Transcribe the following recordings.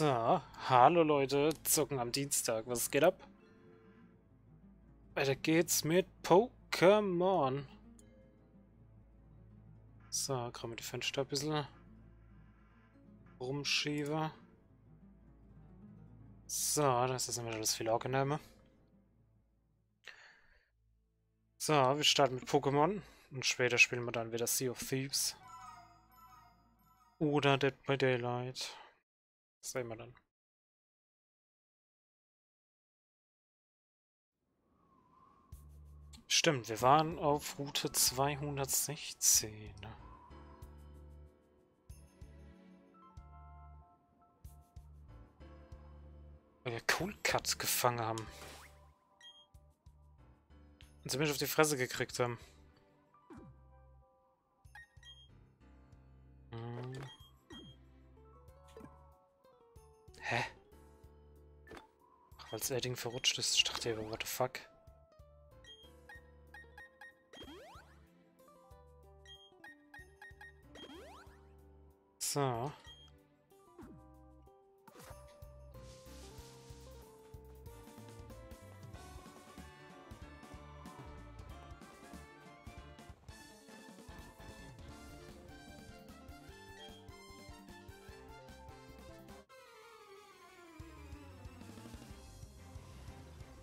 So, hallo Leute, zocken am Dienstag. Was geht ab? Weiter geht's mit Pokémon. So, gerade die Fenster ein bisschen rumschieben. So, das ist immer das viel. So, wir starten mit Pokémon und später spielen wir dann wieder Sea of Thieves. Oder Dead by Daylight. Das sehen wir dann. Stimmt, wir waren auf Route 216. Weil wir Cool Cut gefangen haben. Und sie mich auf die Fresse gekriegt haben. Hä? Ach, weil das Ding verrutscht ist. Ich dachte eben, what the fuck? So.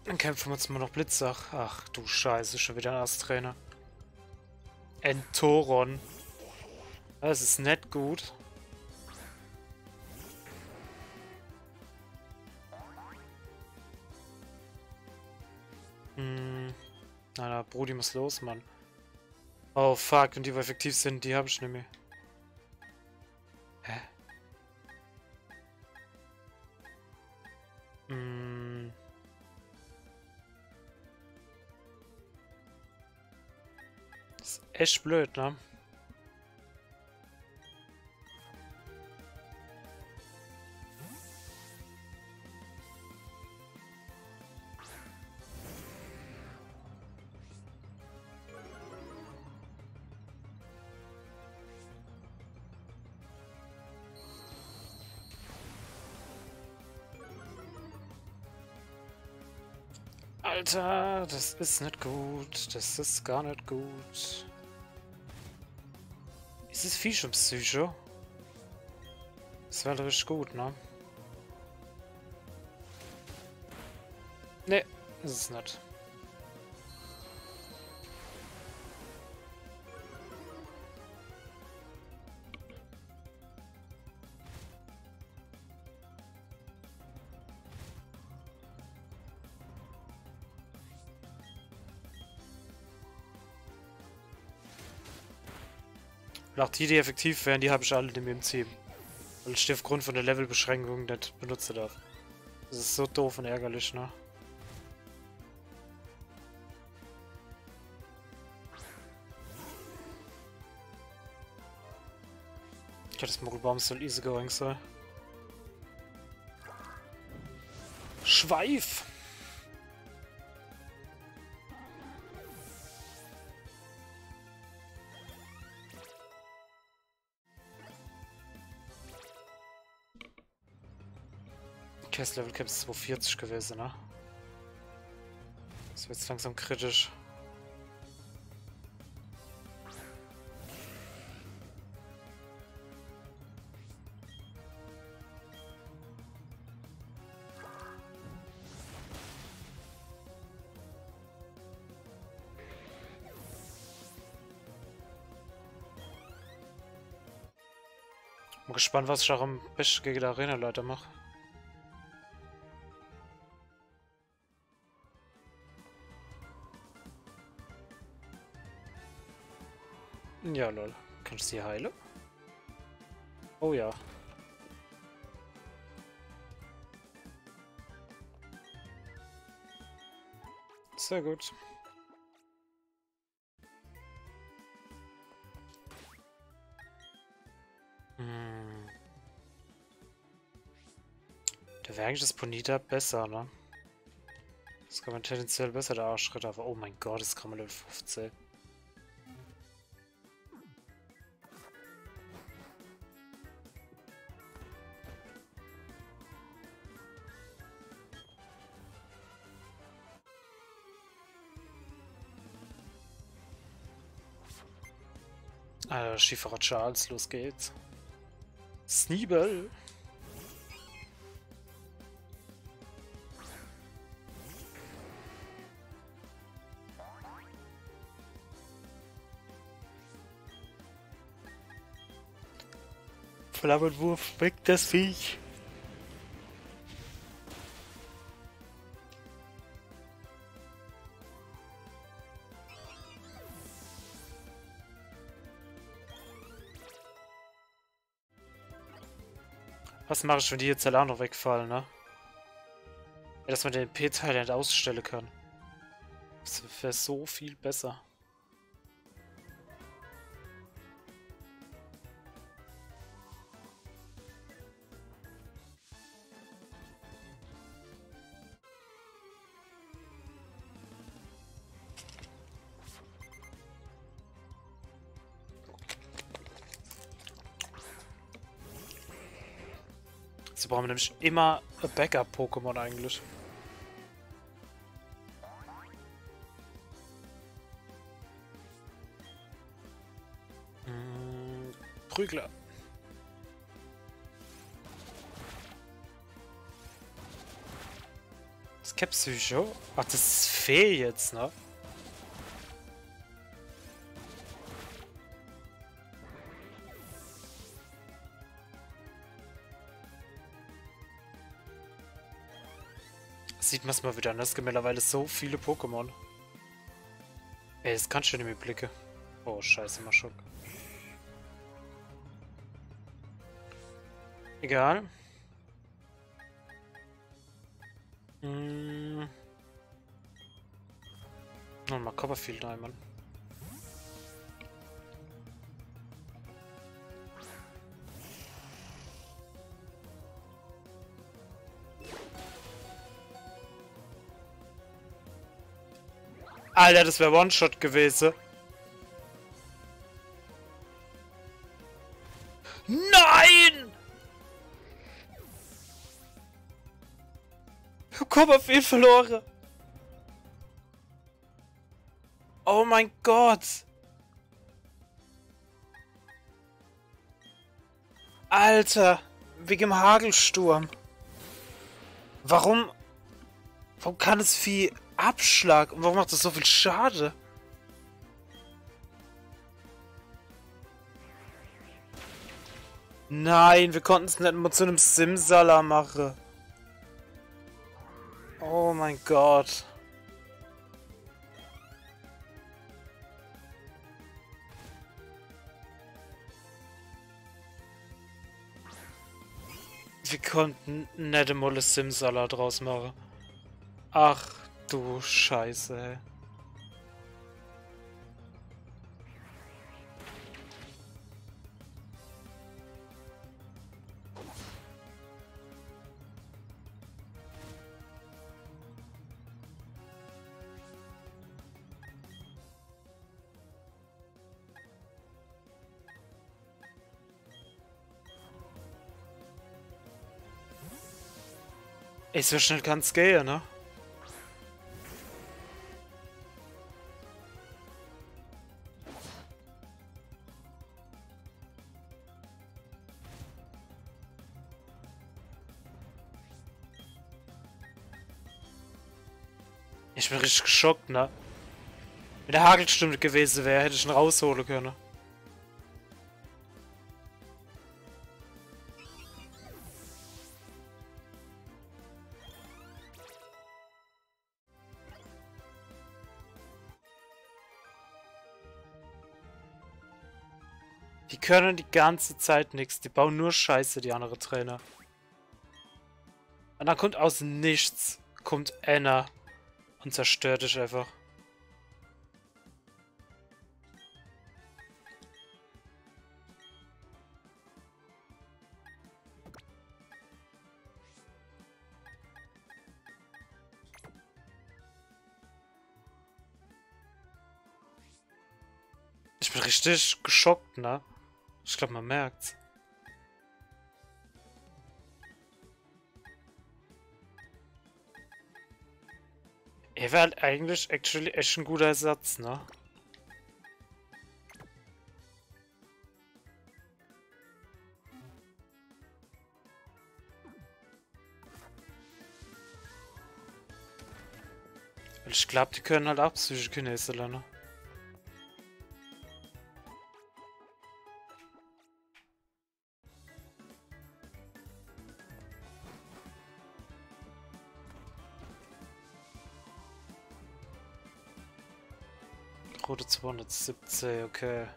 Dann kämpfen wir uns mal noch Blitzach. Ach du Scheiße, schon wieder ein Asttrainer. Entoron. Das ist nett gut. Hm. Na, na, Brudi muss los, Mann. Oh, fuck. Und die, die effektiv sind, die habe ich nicht. Echt blöd, ne? Alter, das ist nicht gut. Das ist gar nicht gut. Ist das Vieh schon Psycho? Das wäre richtig gut, ne? Ne, ist es nicht. Und auch die, die effektiv wären, die habe ich alle dem Team. Weil ich die aufgrund von der Levelbeschränkung nicht benutzen darf. Das ist so doof und ärgerlich, ne? Ich hatte das Mogelbaum soll easy going sein. Schweif! Cast Level Cap ist 240 gewesen, ne? Das wird jetzt langsam kritisch. Bin gespannt, was ich auch am besten gegen die Arena-Leute mache. Lol. Kannst du sie heilen? Oh ja. Sehr gut. Hm. Da wäre eigentlich das Ponita besser, ne? Das kann man tendenziell besser, der Arschritt, aber oh mein Gott, das kann man Level 15. Äh, Schieferer Charles, los geht's. Sneebel. Flammenwurf, weg das Viech. Was mache ich, wenn die jetzt alle noch wegfallen, ne? Ja, dass man den P-Teil ausstellen kann. Das wäre so viel besser. Sie brauchen nämlich immer Backup-Pokémon eigentlich. Hm, Prügler. Skepsyscho? Ach, das ist Fee jetzt, ne? Sieht man es mal wieder an. Es gibt mittlerweile so viele Pokémon. Ey, das kann schon in mir blicke. Oh, scheiße, mal Schock. Egal. Hm. Oh, mal Copperfield einmal. Alter, das wäre One-Shot gewesen. Nein! Copperfield verloren. Oh mein Gott. Alter, wegen dem Hagelsturm. Warum? Warum kann es Vieh Abschlag. Und warum macht das so viel Schade? Nein, wir konnten es nicht mal zu einem Simsala machen. Oh mein Gott. Wir konnten nicht einmal Simsala draus machen. Ach du Scheiße. Ey, so schnell kann's gehen, ne? Richtig geschockt, ne? Wenn der Hagelstunde gewesen wäre, hätte ich ihn rausholen können. Die können die ganze Zeit nichts. Die bauen nur Scheiße, die anderen Trainer. Und dann kommt aus nichts, kommt Anna und zerstört dich einfach. Ich bin richtig geschockt, ne? Ich glaube, man merkt's. Der wäre halt eigentlich actually echt ein guter Ersatz, ne? Ich glaube, die können halt auch psychische Kinesiler, ne? 270, okay.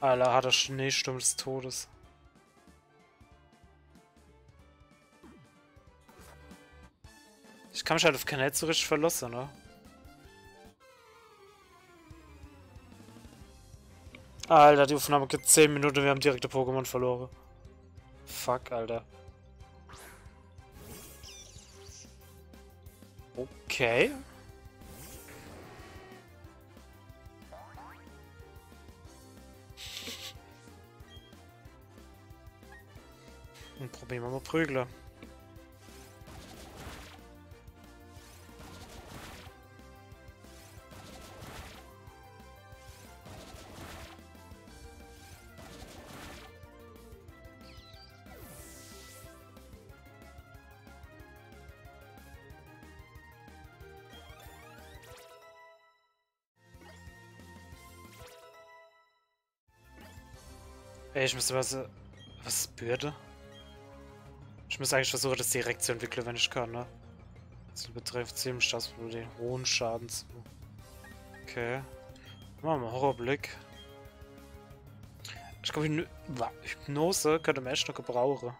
Alter, hat er Schneesturm des Todes. Ich kann mich halt auf keinen Held so richtig verlassen, ne? Alter, die Aufnahme geht 10 Minuten, wir haben direkte Pokémon verloren. Fuck, Alter. Okay. Dann probieren wir mal Prügler. Ich müsste was... Was ist Bürde? Ich muss eigentlich versuchen, das direkt zu entwickeln, wenn ich kann, ne? Das betrifft ziemlich das den hohen Schaden zu. Okay. Machen wir Horrorblick. Ich glaube, Hypnose könnte man echt noch gebrauchen.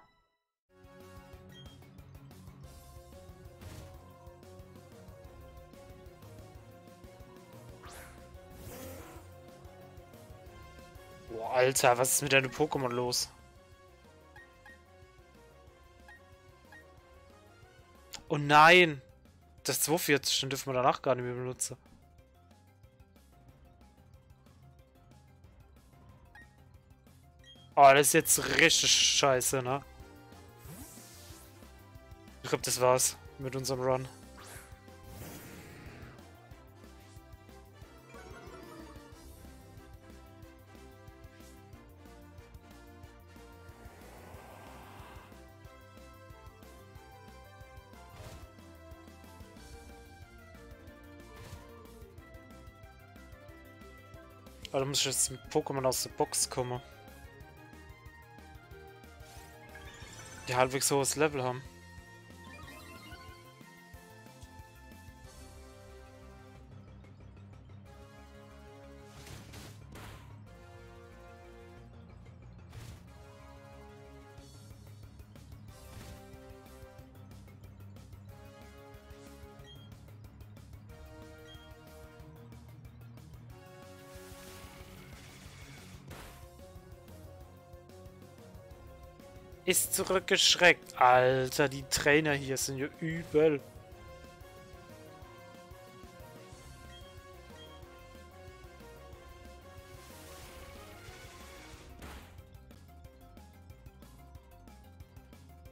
Boah, Alter, was ist mit deinem Pokémon los? Oh nein! Das 240, dann dürfen wir danach gar nicht mehr benutzen. Oh, das ist jetzt richtig scheiße, ne? Ich glaube, das war's mit unserem Run. Da muss ich jetzt mit Pokémon aus der Box kommen. Die halbwegs hohes Level haben. Ist zurückgeschreckt. Alter, die Trainer hier sind ja übel.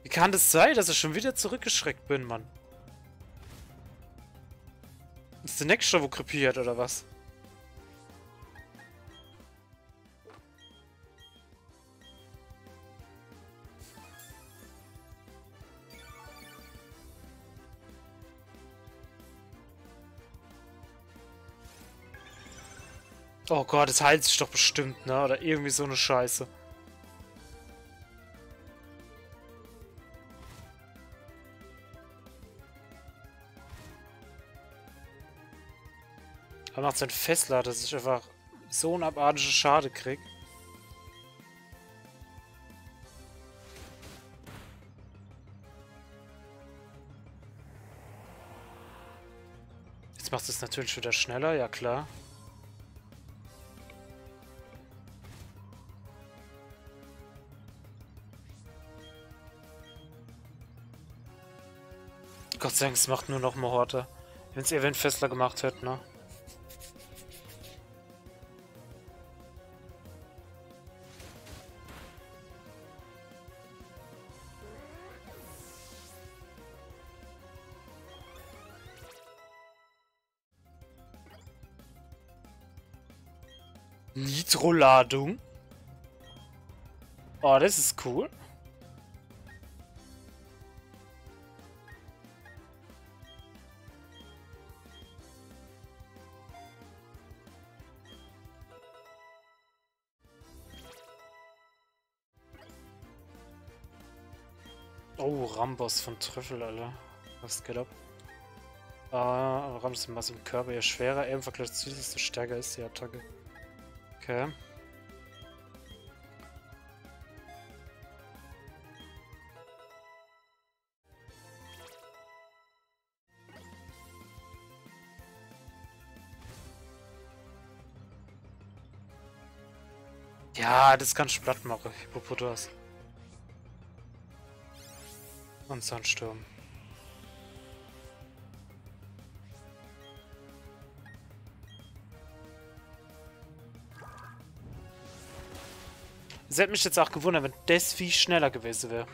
Wie kann das sein, dass ich schon wieder zurückgeschreckt bin, Mann? Ist der nächste wo krepiert, oder was? Oh Gott, es heilt sich doch bestimmt, ne? Oder irgendwie so eine Scheiße. Er macht sein Fessler, dass ich einfach so einen abartige Schade krieg. Jetzt macht es natürlich wieder schneller, ja klar. Gott sei Dank, es macht nur noch Mohorte. Wenn es Event Fessler gemacht hätte, ne? Nitro-Ladung. Oh, das ist cool. Rambos von Trüffel, Alter. Was geht ab? Äh, Rambos ist Masse im Körper eher schwerer, er im Vergleich zu desto stärker ist die Attacke. Okay. Ja, das kann ich platt machen, Hippopotas. Und Sandsturm. Es hätte mich jetzt auch gewundert, wenn das viel schneller gewesen wäre.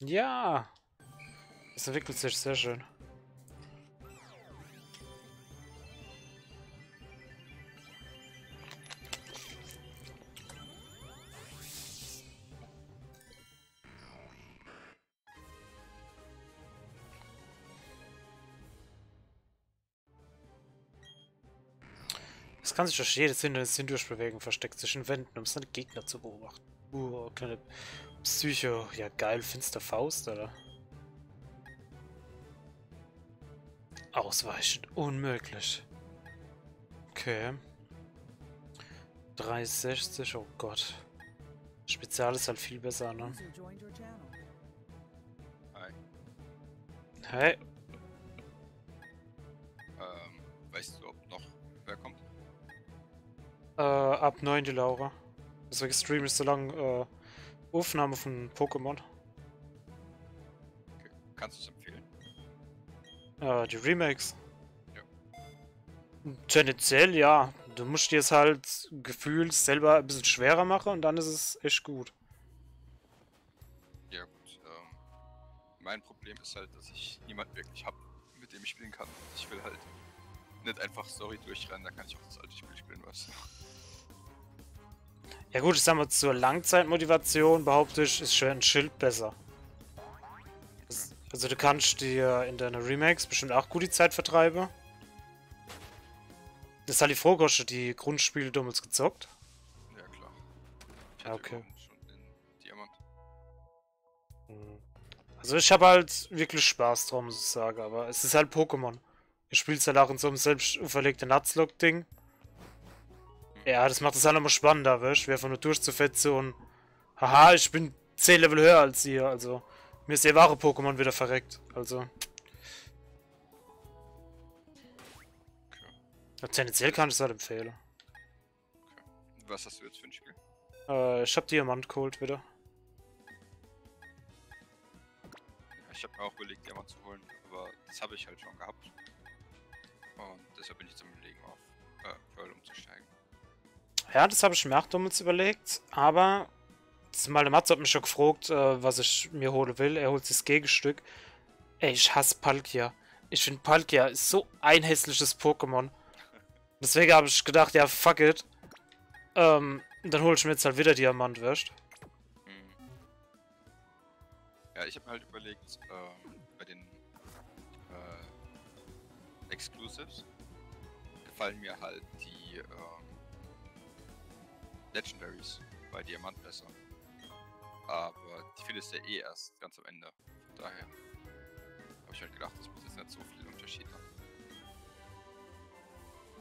Ja. Es entwickelt sich sehr schön. Es kann sich durch jedes Hindernis hindurch versteckt sich in Wänden, um seine Gegner zu beobachten. Uh, kleine Psycho. Ja, geil. Finster Faust, oder? Ausweichen. Unmöglich. Okay. 360. Oh Gott. Spezial ist halt viel besser, ne? Hi. Hey. Ähm, weißt du, ob noch wer kommt? Äh, ab 9 die Laura. Also Stream ist so lang äh, Aufnahme von Pokémon. Okay. Kannst du es empfehlen? Äh, die Remakes. Ja. Tendenziell ja. Du musst dir es halt gefühlt selber ein bisschen schwerer machen und dann ist es echt gut. Ja gut. Ähm, mein Problem ist halt, dass ich niemanden wirklich habe, mit dem ich spielen kann. Ich will halt nicht einfach Story durchrennen, da kann ich auch das alte Spiel spielen, weißt du. Ja gut, ich sag mal, zur Langzeitmotivation behaupte ich, ist schon ein Schild besser. Also du kannst dir in deiner Remakes bestimmt auch gut die Zeit vertreiben. Das hat die Vorgosche die Grundspiele damals gezockt. Ja klar. Ich ja, okay. Schon den Diamant. Hm. Also ich habe halt wirklich Spaß drum, muss ich sagen, aber es ist halt Pokémon. Ich spielst halt auch in so einem selbst auferlegten Nutzlock-Ding. Ja, das macht es halt nochmal spannender, weißt du? Einfach nur durchzufetzen und. Haha, ich bin 10 Level höher als ihr, also. Mir ist ihr wahre Pokémon wieder verreckt, also. Ja, tendenziell kann ich es halt empfehlen. Okay. Was hast du jetzt für ein Spiel? Äh, ich hab Diamant geholt wieder. Ja, ich hab mir auch überlegt, Diamant zu holen, aber das habe ich halt schon gehabt. Und deshalb bin ich zum Überlegen auf äh, Pearl umzusteigen. Ja, das habe ich mir auch damals überlegt, aber zumal der Matze hat mich schon gefragt, äh, was ich mir holen will. Er holt sich das Gegenstück. Ey, ich hasse Palkia. Ich finde Palkia ist so ein hässliches Pokémon. Deswegen habe ich gedacht, ja, fuck it. Ähm, dann hole ich mir jetzt halt wieder Diamant, weißt hm. Ja, ich habe mir halt überlegt, ähm, bei den äh, Exclusives gefallen mir halt die ähm, Legendaries bei Diamant besser. Aber die findest du ja eh erst ganz am Ende. Von daher habe ich halt gedacht, das muss jetzt nicht so viel Unterschied haben.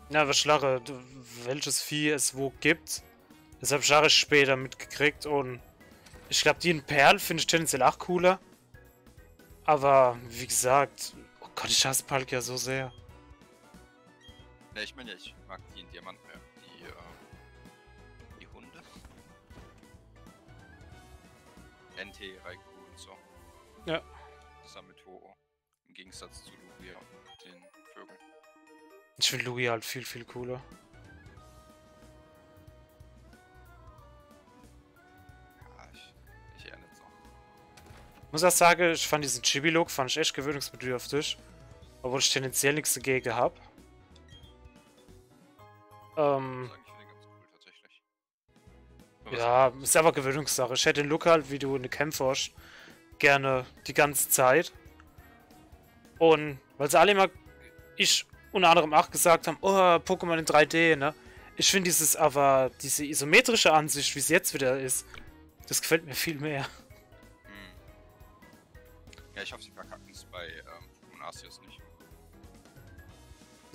Ja, was Schlarre, welches Vieh es wo gibt. Das habe ich später mitgekriegt und ich glaube, die in Perl finde ich tendenziell auch cooler. Aber wie gesagt, oh Gott, ich hasse Palkia so sehr. Ja, ich meine ja, ich mag die in Diamant mehr. NT, Raikou und so. Ja. Samitoro. Im Gegensatz zu Lugia und den Vögeln. Ich finde Lugia halt viel, viel cooler. Ja, ich, ich eher nicht so. Ich muss auch sagen, ich fand diesen Chibi-Look fand ich echt gewöhnungsbedürftig. Obwohl ich tendenziell nichts dagegen habe. Ähm, ja, ist einfach Gewöhnungssache. Ich hätte den Look halt, wie du in Kämpfe hast, gerne die ganze Zeit. Und weil sie alle immer, ich unter anderem auch gesagt haben, oh, Pokémon in 3D, ne? Ich finde dieses aber, diese isometrische Ansicht, wie es jetzt wieder ist, das gefällt mir viel mehr. Hm. Ja, ich hoffe, sie verkacken es bei ähm, Pokémon Arceus nicht.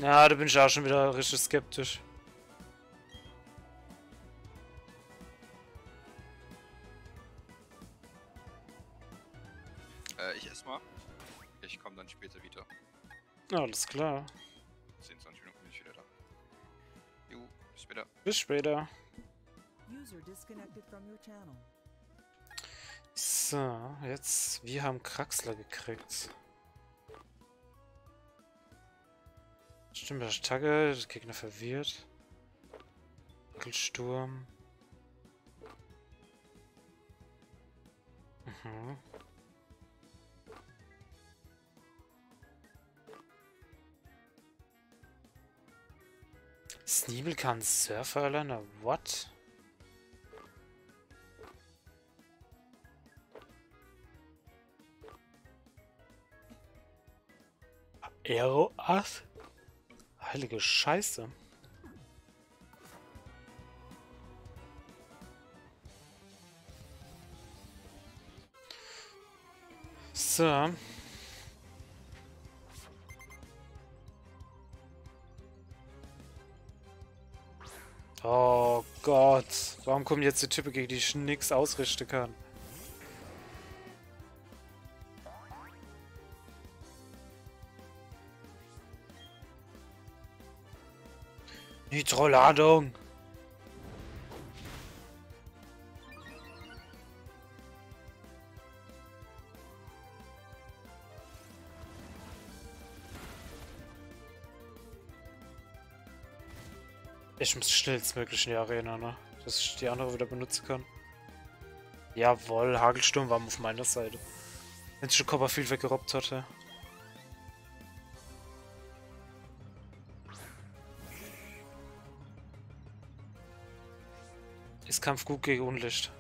Ja, da bin ich auch schon wieder richtig skeptisch. Dann später wieder. Alles klar. 10, 20 Minuten bin ich wieder da. Jo, bis später. Bis später. So, jetzt, wir haben Kraxler gekriegt. Stimmt, das Tagge, der Gegner verwirrt. Sturm. Mhm. Sneebel kann Surfer alleine? What? Aero? Heilige Scheiße. So. Gott. Warum kommen jetzt die Typen, gegen die ich nichts ausrichten kann? Nitroladung. Ich muss schnellstmöglich in die Arena, ne? Dass ich die andere wieder benutzen kann. Jawohl, Hagelsturm war auf meiner Seite. Wenn sich der Copperfield weggerobbt hatte. Ist Kampf gut gegen Unlicht.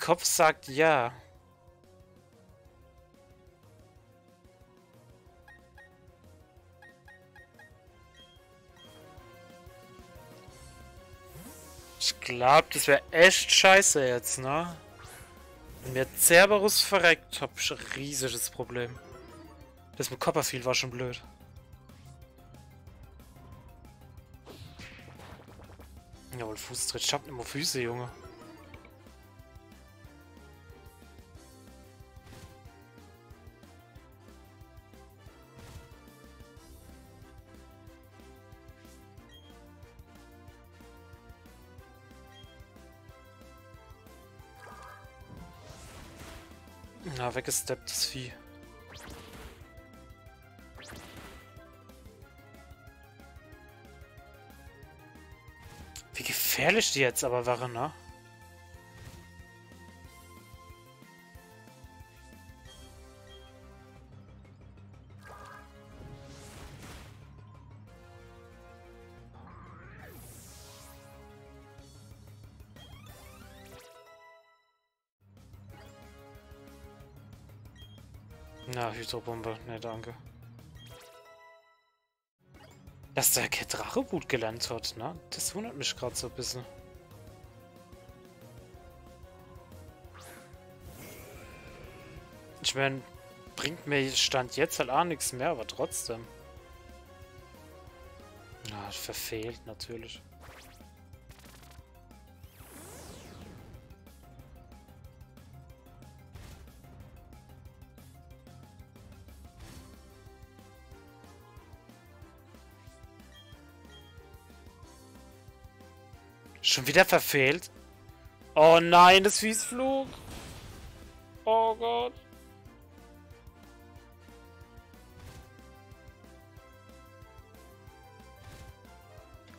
Kopf sagt ja. Ich glaube, das wäre echt scheiße jetzt, ne? Wenn mir Cerberus verreckt, hab ich ein riesiges Problem. Das mit Copperfield war schon blöd. Jawohl, Fußtritt. Ich hab immer Füße, Junge. Weggesteppt, das Vieh. Wie gefährlich die jetzt aber waren, ne? Na, Hydrobombe. Ne, danke. Dass der Drache gut gelernt hat, ne? Das wundert mich gerade so ein bisschen. Ich meine, bringt mir Stand jetzt halt auch nichts mehr, aber trotzdem. Na, verfehlt natürlich. Schon wieder verfehlt? Oh nein, das Vieh flog. Oh Gott.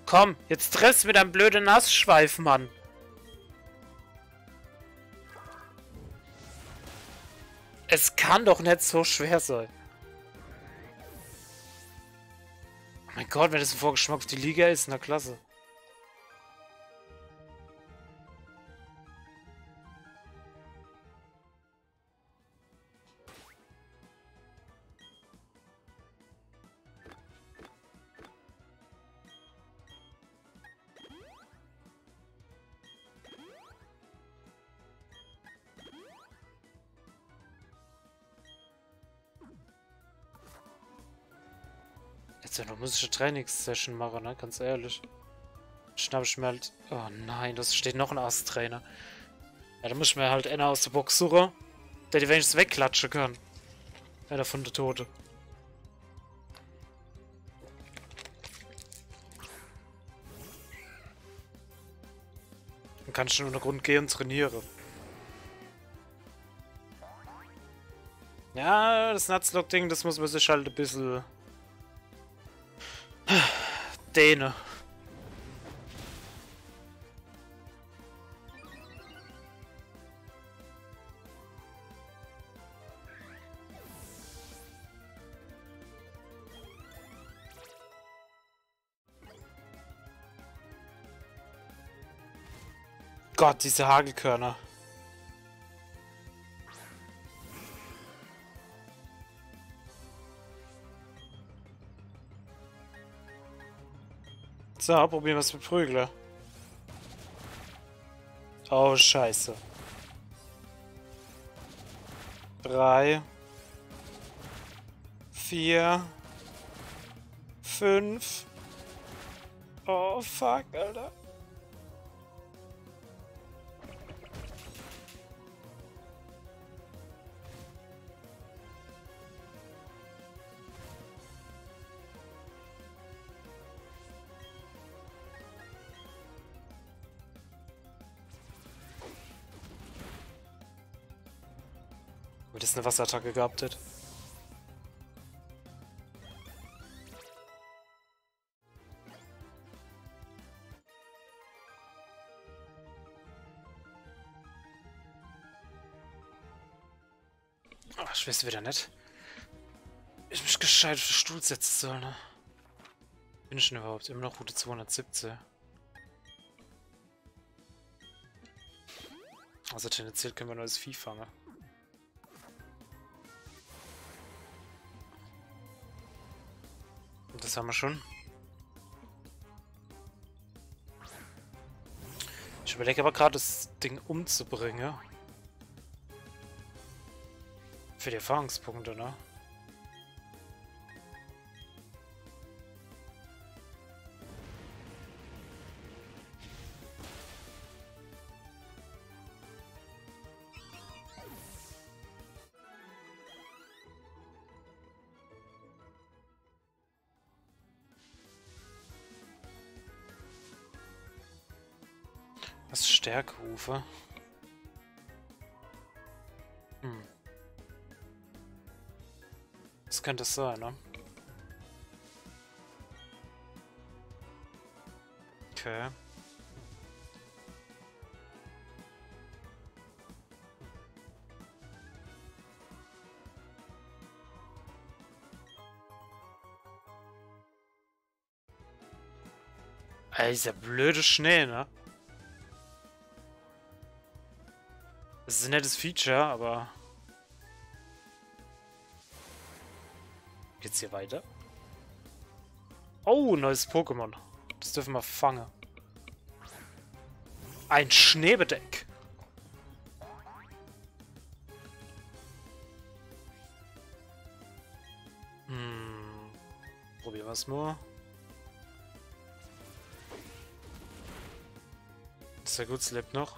Komm, jetzt triffst mit deinem blöden Nassschweif, Mann. Es kann doch nicht so schwer sein. Oh mein Gott, wenn das ein Vorgeschmack auf die Liga ist, na klasse. Musische Trainingssession machen, ne? Ganz ehrlich. Schnapp ich mir halt... Oh nein, da steht noch ein Ast-Trainer. Ja, da muss ich mir halt einer aus der Box suchen, der die wenigstens wegklatschen kann. Einer von der Tote. Dann kann ich schon unter Grund gehen und trainieren. Ja, das Nutzlock-Ding, das muss man sich halt ein bisschen Däne. Gott, diese Hagelkörner. So, probieren wir es mit Prügler. Oh, scheiße. Drei. Vier. Fünf. Oh, fuck, Alter. Das eine Wasserattacke gehabt hat? Oh, ich weiß wieder nicht. Ich mich gescheit auf den Stuhl setzen soll, ne? Bin ich denn überhaupt? Immer noch Route 217. Also tendenziell können wir neues Vieh fangen. Das haben wir schon. Ich überlege aber gerade, das Ding umzubringen. Für die Erfahrungspunkte, ne? Stärkerufe? Hm. Was könnte es sein, ne? Okay. Dieser blöde Schnee, ne? Das ist ein nettes Feature, aber... Geht's hier weiter? Oh, neues Pokémon. Das dürfen wir fangen. Ein Schneebedeck. Hm. Probieren wir es mal. Sehr gut, es lebt noch.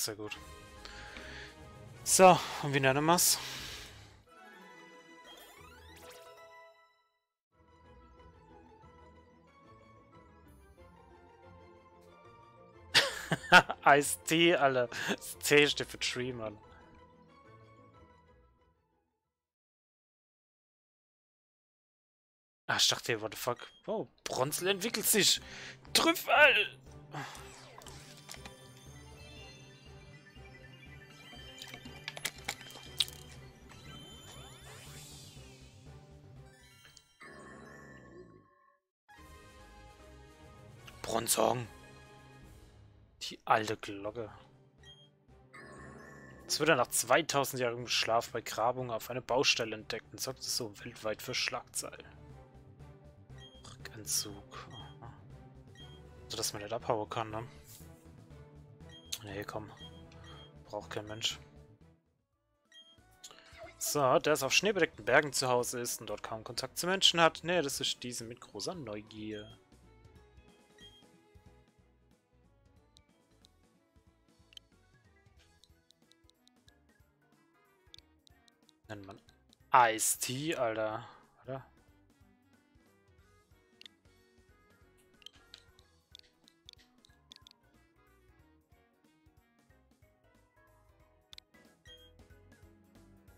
ist ja gut. So, und wie nennen wir es? T, alle. Das T steht für Tree, Mann. Ah, ich dachte, what the fuck. Oh, Bronzel entwickelt sich. Trüffel! Bronzong. Die alte Glocke. Es wird nach 2000 Jahren Schlaf bei Grabung auf eine Baustelle entdeckt und sorgt so weltweit für Schlagzeilen. Rückentzug. So, dass man nicht abhauen kann, ne? Nee, komm. Braucht kein Mensch. So, der ist auf schneebedeckten Bergen zu Hause ist und dort kaum Kontakt zu Menschen hat, nähert es sich diese mit großer Neugier. Ice-Tea, Alter. Oder?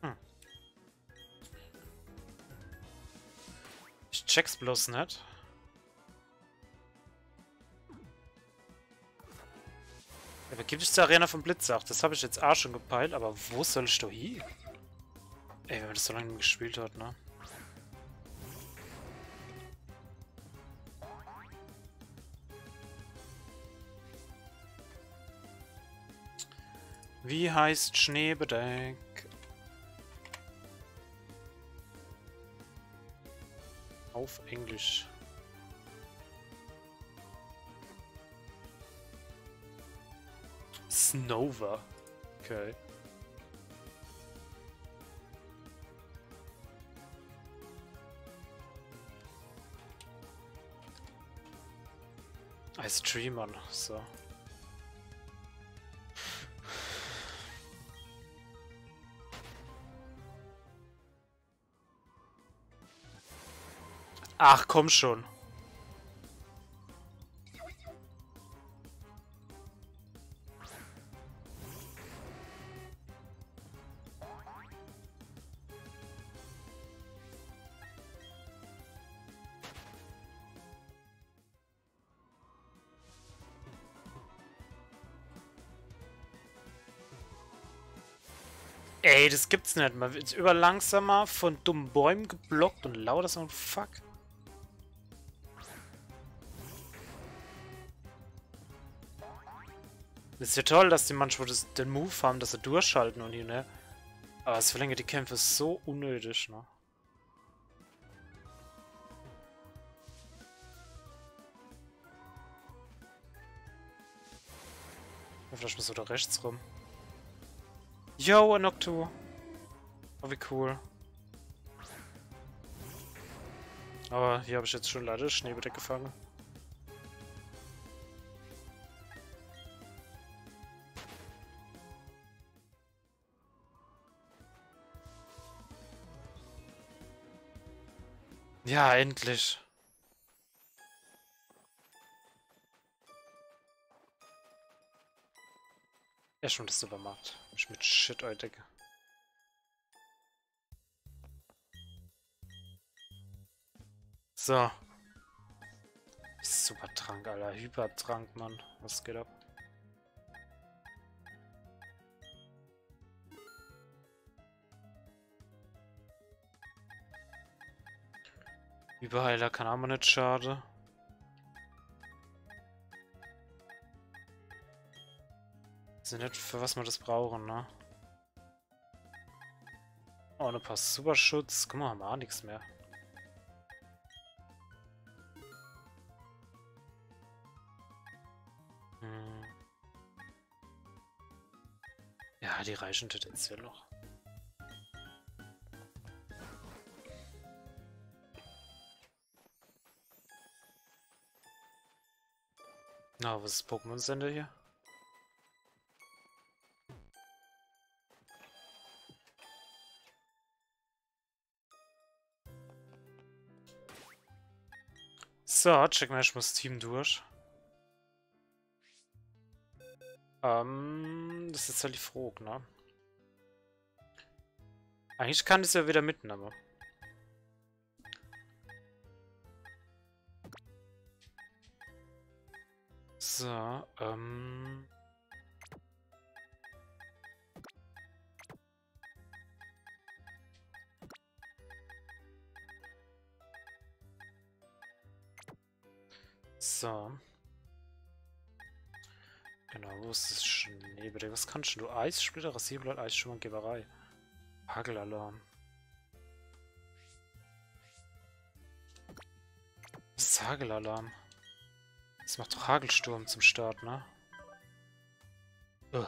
Hm. Ich check's bloß nicht. Aber gibt es die Arena vom Blitzach? Das habe ich jetzt auch schon gepeilt, aber wo soll ich da hin? Ey, wenn man das so lange gespielt hat, ne? Wie heißt Schneebedeck? Auf Englisch. Snova. Okay. Als Streamern, so. Ach, komm schon. Gibt's nicht. Man wird über langsamer von dummen Bäumen geblockt und lauter so ein Fuck. Das ist ja toll, dass die manchmal das, den Move haben, dass sie durchschalten und hier, ne? Aber es verlängert die Kämpfe so unnötig, ne? Vielleicht mal so da rechts rum. Yo, Noctu. Oh, wie cool. Aber hier habe ich jetzt schon leider Schneebedeck gefangen. Ja, endlich. Ja, schon das Supermarkt. Ich mit Shit So. Super Trank, Alter. Hypertrank, Mann. Was geht ab? Überheiler kann aber nicht schade. Ist nicht, für was wir das brauchen, ne? Oh, eine paar Superschutz. Guck mal, haben wir auch nichts mehr. Die reichen tendenziell noch. Na, was ist Pokémon-Sender hier? So, checken wir erstmal das Team durch. Ähm, das ist halt die Frage, ne? Eigentlich kann ich es ja wieder mitnehmen. So, ähm... So. Genau, wo ist das Schnee? Was kannst du? Eissplitter, Rasierblatt, Eisschimmer, Geberei. Hagelalarm. Was ist Hagelalarm? Das macht doch Hagelsturm zum Start, ne? Ugh.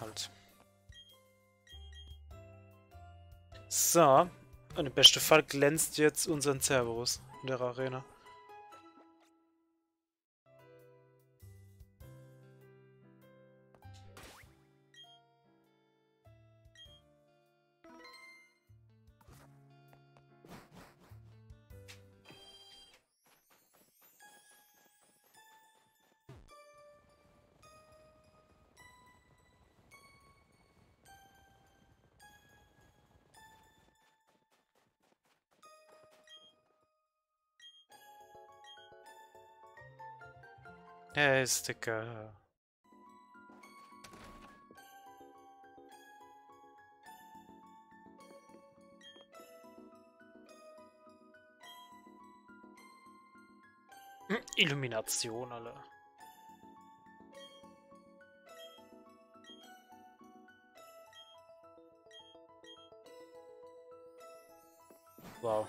Halt. So. Und im besten Fall glänzt jetzt unser Cerberus in der Arena. Hey, Sticker. Hm, Illumination alle. Wow.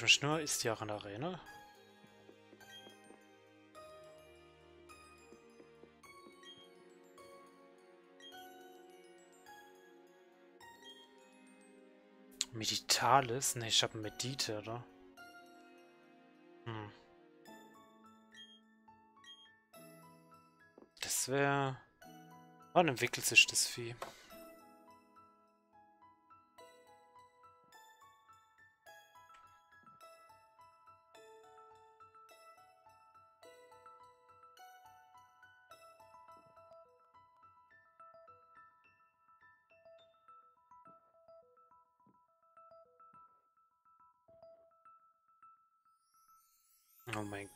Ich mich nur, ist die auch in der Arena? Meditalis? Ne, ich habe Medite, oder? Hm. Das wäre... Wann entwickelt sich das Vieh?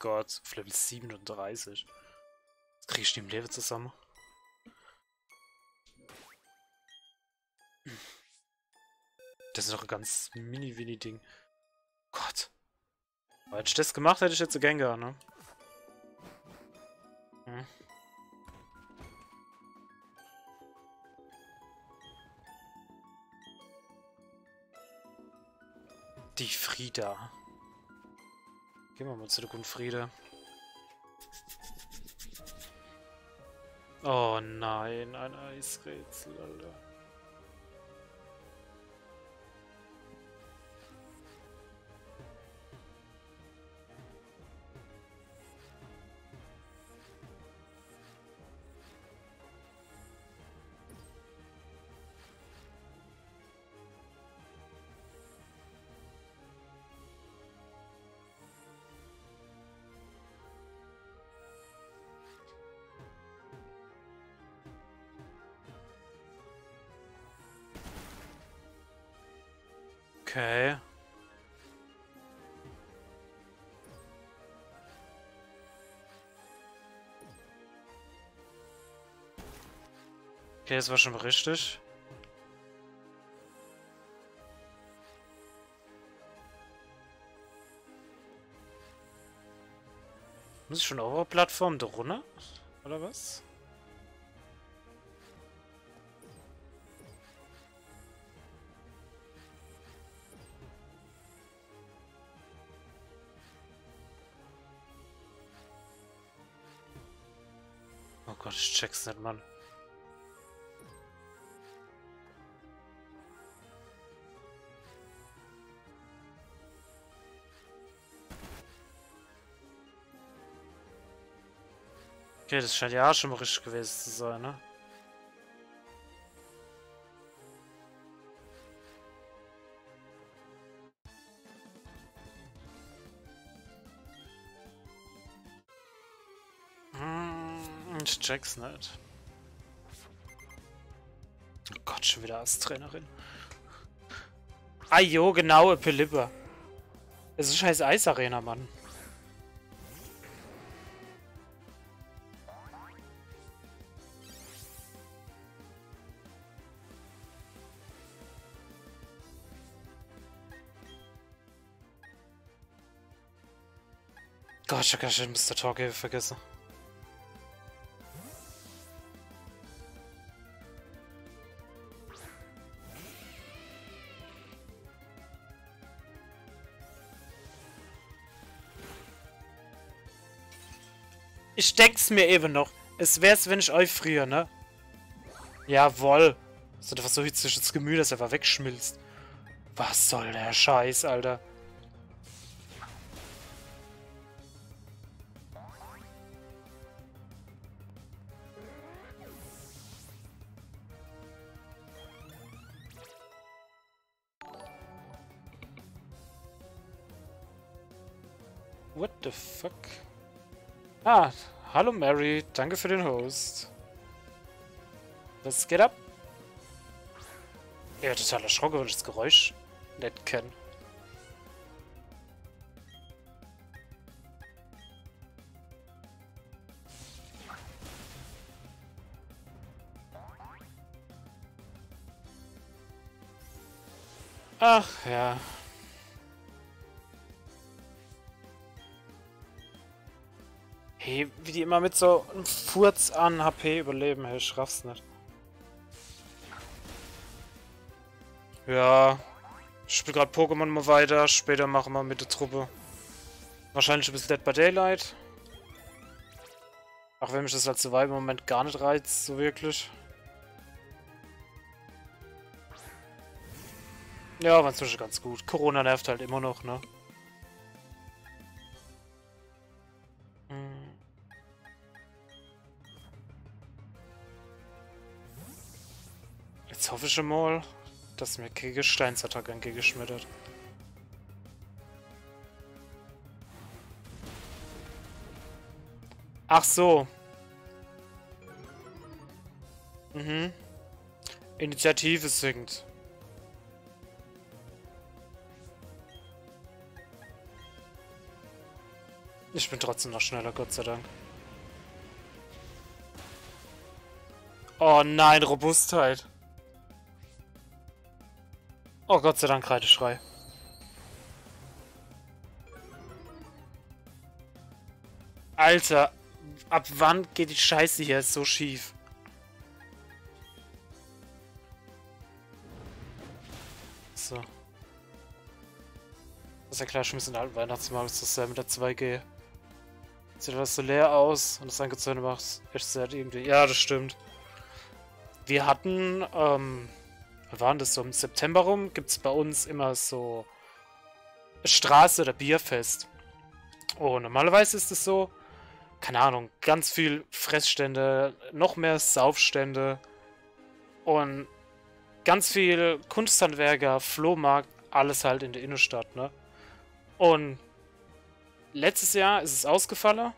Gott, auf Level 37. Was krieg ich die im Level zusammen? Das ist doch ein ganz mini-winnie-Ding. Gott. Aber hätte ich das gemacht, hätte ich jetzt Gengar, ne? Hm. Die Frieda. Gehen wir mal zu der guten Frieda. Oh nein, ein Eisrätsel, Alter. Okay, das war schon richtig. Muss ich schon eure Plattform drunter? Oder was? Oh Gott, ich check's nicht, Mann. Okay, das scheint ja auch schon mal richtig gewesen zu sein, ne? Hm, ich check's nicht. Oh Gott, schon wieder als Trainerin. Ah jo, genau, Pelipper. Das ist scheiß Eisarena, Mann. Gott, ich hab ganz schön Mr. Talkie vergessen. Ich denk's mir eben noch. Es wär's, wenn ich euch friere, ne? Jawoll. Das ist einfach so hitzisches Gemüse, dass er einfach wegschmilzt. Was soll der Scheiß, Alter? Ah, hallo Mary, danke für den Host. Was geht ab? Ja, total erschrocken, wenn ich das Geräusch nicht kenne. Ach ja. Hey, wie die immer mit so einem Furz an HP überleben, hey, ich raff's nicht. Ja. Ich spiele gerade Pokémon mal weiter, später machen wir mit der Truppe. Wahrscheinlich ein bisschen Dead by Daylight. Auch wenn mich das als Survival im Moment gar nicht reizt, so wirklich. Ja, war inzwischen ganz gut. Corona nervt halt immer noch, ne? Hoffe schon mal, dass mir keine Gesteinsattacke entgegengeschmettert. Ach so. Mhm. Initiative sinkt. Ich bin trotzdem noch schneller, Gott sei Dank. Oh nein, Robustheit. Oh Gott sei Dank, Kreideschrei. Alter, ab wann geht die Scheiße hier so schief? So. Das ist ja klar, schmissen alten Weihnachtsmarkt, dass er mit der 2G. Sieht das so leer aus und das angezündet macht. Echt sehr irgendwie. Ja, das stimmt. Wir hatten, ähm, waren das so im September rum, gibt es bei uns immer so Straße oder Bierfest. Und normalerweise ist es so, keine Ahnung, ganz viel Fressstände, noch mehr Saufstände und ganz viel Kunsthandwerker, Flohmarkt, alles halt in der Innenstadt, ne? Und letztes Jahr ist es ausgefallen.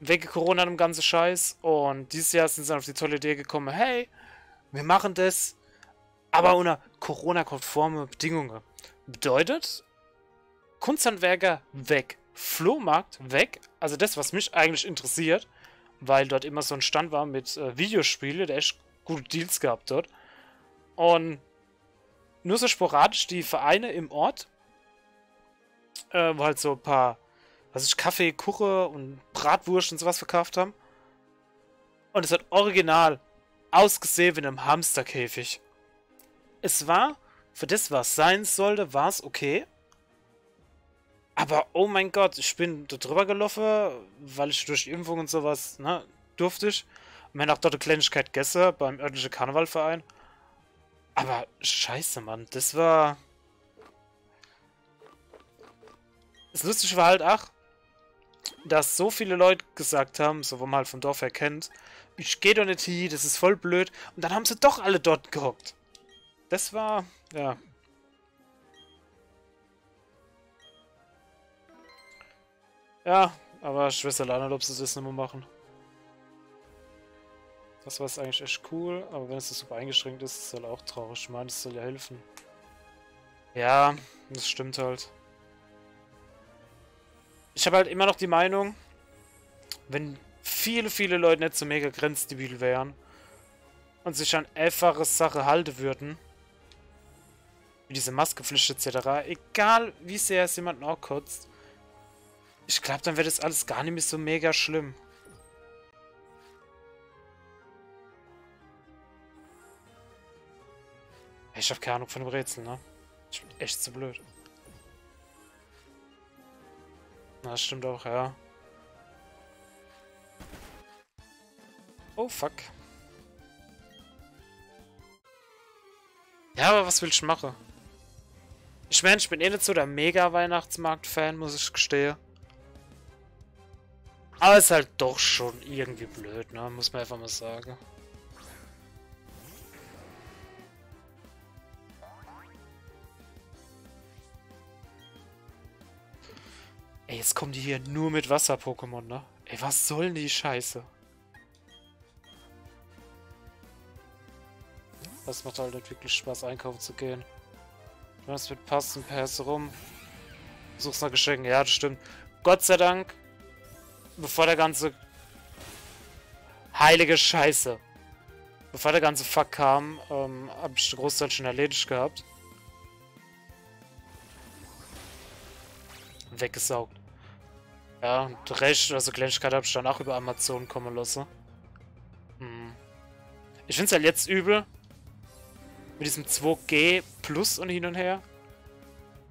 Wegen Corona und dem ganzen Scheiß. Und dieses Jahr sind sie auf die tolle Idee gekommen, hey, wir machen das, aber unter Corona-konforme Bedingungen. Bedeutet, Kunsthandwerker weg, Flohmarkt weg, also das, was mich eigentlich interessiert, weil dort immer so ein Stand war mit äh, Videospiele, der echt gute Deals gehabt dort. Und nur so sporadisch die Vereine im Ort, äh, wo halt so ein paar, was ist, Kaffee, Kuche und Bratwurst und sowas verkauft haben. Und es hat original ausgesehen wie in einem Hamsterkäfig. Es war, für das, was sein sollte, war es okay. Aber oh mein Gott, ich bin da drüber gelaufen, weil ich durch Impfung und sowas, ne, durfte ich. Mir auch dort eine Kleinigkeit gegessen beim örtlichen Karnevalverein. Aber scheiße, Mann, das war... Das Lustige war halt, ach, dass so viele Leute gesagt haben, so wo man halt vom Dorf her kennt, ich gehe doch nicht hin, das ist voll blöd. Und dann haben sie doch alle dort gehockt. Das war, ja, Ja, aber weiß alleine, ob sie das nicht mehr machen. Das war jetzt eigentlich echt cool, aber wenn es super eingeschränkt ist, ist es halt auch traurig. Ich meine, es soll ja helfen. Ja, das stimmt halt. Ich habe halt immer noch die Meinung, wenn viele, viele Leute nicht so mega grenzdebil wären und sich an einfache Sache halten würden, wie diese Maskepflicht etc., egal wie sehr es jemanden auch kotzt, ich glaube, dann wäre das alles gar nicht mehr so mega schlimm. Ich habe keine Ahnung von dem Rätsel, ne? Ich bin echt zu blöd. Na, das stimmt auch, ja. Oh, fuck. Ja, aber was will ich machen? Ich meine, ich bin eh nicht so der Mega-Weihnachtsmarkt-Fan, muss ich gestehen. Aber ist halt doch schon irgendwie blöd, ne? Muss man einfach mal sagen. Ey, jetzt kommen die hier nur mit Wasser-Pokémon, ne? Ey, was soll denn die Scheiße? Das macht halt wirklich Spaß, einkaufen zu gehen. Wenn es mit Passen, Pass rum. Suchst nach Geschenken, ja, das stimmt. Gott sei Dank bevor der ganze heilige Scheiße, bevor der ganze Fuck kam, ähm, habe ich den Großteil schon erledigt gehabt. Weggesaugt. Ja, und recht, also Kleinigkeit habe ich dann auch über Amazon kommen lassen. Hm. Ich finde es halt jetzt übel, mit diesem 2G Plus und hin und her,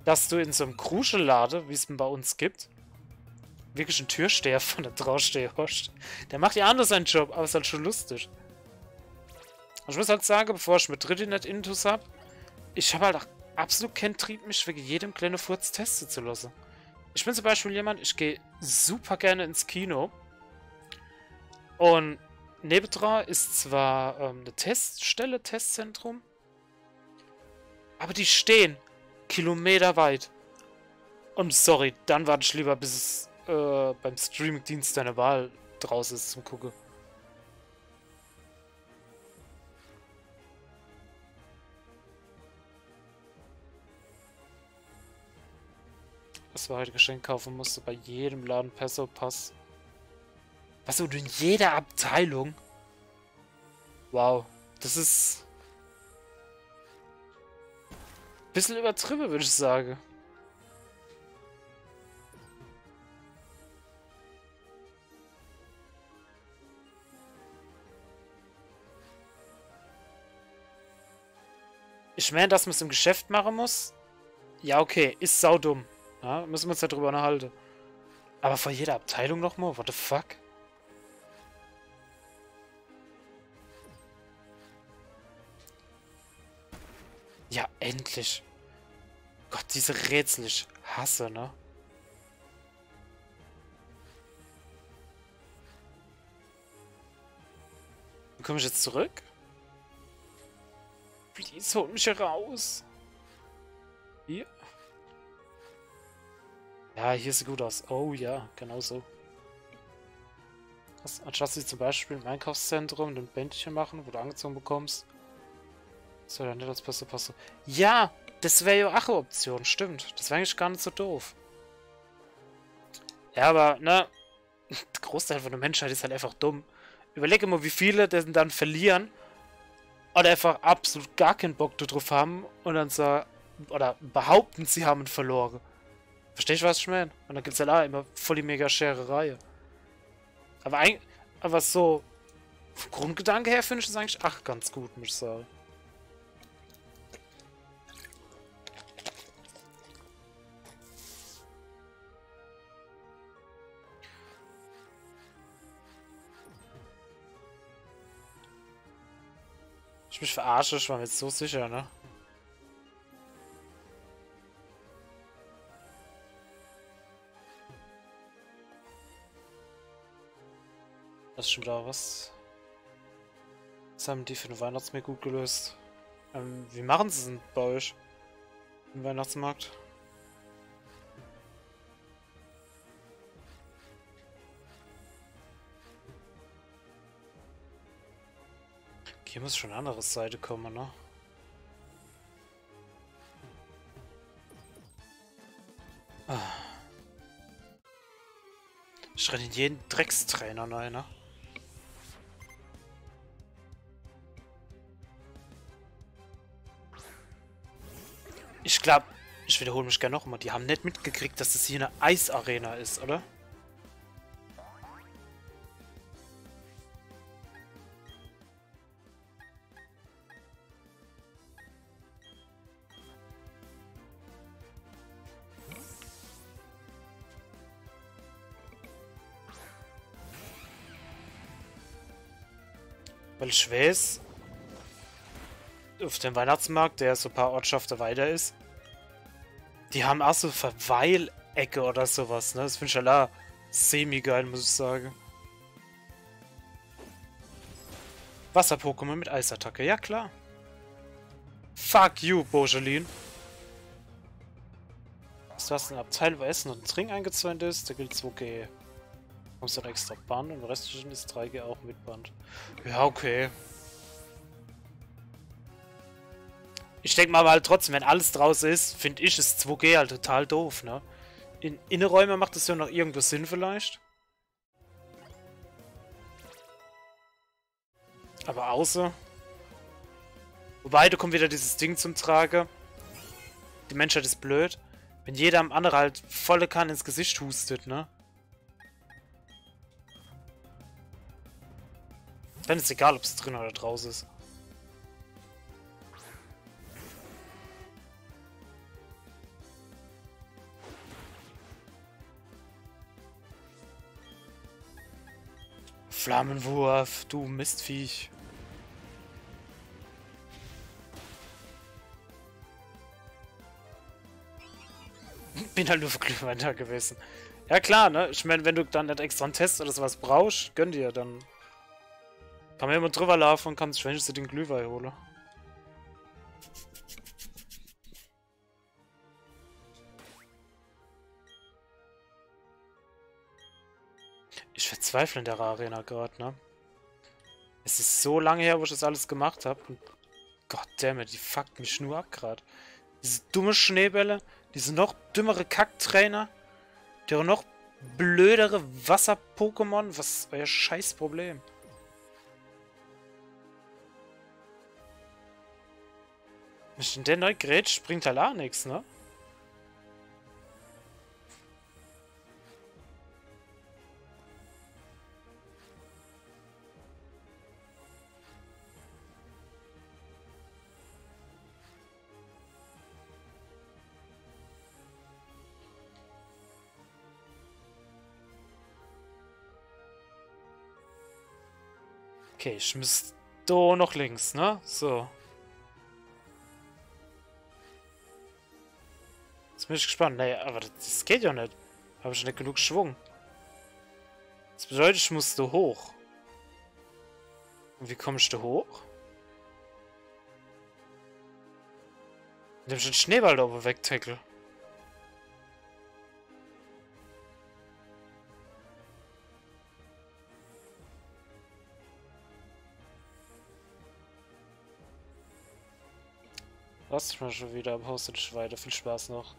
dass du in so einem Kruschelladen, wie es bei uns gibt, wirklich ein Türsteher von der Trausteher hast. Der macht ja anders seinen Job, aber ist halt schon lustig. Und ich muss halt sagen, bevor ich mit Dritte nicht Intus habe, ich habe halt auch absolut keinen Trieb, mich wegen jedem kleinen Furz testen zu lassen. Ich bin zum Beispiel jemand, ich gehe super gerne ins Kino. Und nebendran ist zwar ähm, eine Teststelle, Testzentrum, aber die stehen kilometerweit. Und sorry, dann warte ich lieber, bis es äh, beim Streamingdienst deine Wahl draus ist zum Gucken. Was wir heute Geschenk kaufen musste, bei jedem Laden Peso Pass. Was und in jeder Abteilung? Wow, das ist... Bisschen übertrieben, würde ich sagen. Ich meine, dass man es im Geschäft machen muss. Ja, okay, ist saudumm. Ja, müssen wir uns darüber unterhalten. Aber vor jeder Abteilung nochmal? What the fuck? Ja, endlich. Gott, diese Rätsel, ich hasse, ne? Wie komme ich jetzt zurück? Please, holt mich raus. Hier. Ja, hier sieht gut aus. Oh ja, genau so. Anstatt sie zum Beispiel im Einkaufszentrum ein Bändchen machen, wo du angezogen bekommst. So, dann nicht als Passe Passe. Ja, das wäre ja auch eine Option, stimmt. Das wäre eigentlich gar nicht so doof. Ja, aber, ne, der Großteil von der Menschheit ist halt einfach dumm. Überlege mal, wie viele denn dann verlieren, oder einfach absolut gar keinen Bock darauf haben und dann so, oder behaupten, sie haben verloren. Verstehst du, was ich meine? Und dann gibt es halt auch immer voll die mega Schererei. Aber eigentlich, aber so, vom Grundgedanke her finde ich es eigentlich ach ganz gut, muss ich sagen. Ich mich verarsche, ich war mir jetzt so sicher, ne? Das ist schon wieder was. Was haben die für den Weihnachtsmarkt gut gelöst? Ähm, wie machen sie es denn bei euch? Im Weihnachtsmarkt? Hier muss schon eine andere Seite kommen, ne? Ah. Ich renne in jeden Dreckstrainer rein, ne? Ich glaube, ich wiederhole mich gerne nochmal, die haben nicht mitgekriegt, dass das hier eine Eisarena ist, oder? Ich weiß, auf dem Weihnachtsmarkt, der so ein paar Ortschaften weiter ist, die haben auch so Verweilecke oder sowas, ne? Das finde ich ja semi-geil, muss ich sagen. Wasser-Pokémon mit Eisattacke, ja klar. Fuck you, Bogelin. Ist das ein Abteil, wo Essen und Trinken eingezäunt ist? Da gilt 2G. Kommst du dann extra Band und restlichen ist 3G auch mit Band. Ja, okay. Ich denke mal halt trotzdem, wenn alles draußen ist, finde ich es 2G halt total doof, ne? In Innenräumen macht das ja noch irgendwo Sinn vielleicht. Aber außer... Wobei, da kommt wieder dieses Ding zum Trage. Die Menschheit ist blöd. Wenn jeder am anderen halt volle Kanne ins Gesicht hustet, ne? Dann ist egal, ob es drin oder draußen ist. Flammenwurf, du Mistviech. Bin halt nur für Glühwein gewesen. Ja klar, ne? Ich meine, wenn du dann nicht extra einen Test oder sowas brauchst, gönn dir, dann kann man immer drüber laufen und kann sich wenigstens den Glühwein holen. Ich verzweifle in der Arena gerade, ne? Es ist so lange her, wo ich das alles gemacht habe. Goddammit, die fuckt mich nur ab gerade. Diese dumme Schneebälle, diese noch dümmere Kacktrainer, der noch blödere Wasser-Pokémon. Was ist euer scheiß Problem? Der neue Gerät bringt halt auch nichts, ne? Okay, ich muss da noch links, ne? So. Jetzt bin ich gespannt. Naja, aber das, geht ja nicht. Habe ich nicht genug Schwung. Das bedeutet, ich muss da hoch. Und wie komme ich da hoch? Indem ich den Schneeball da oben wegtackle. Was mal schon wieder am Host und weiter. Viel Spaß noch.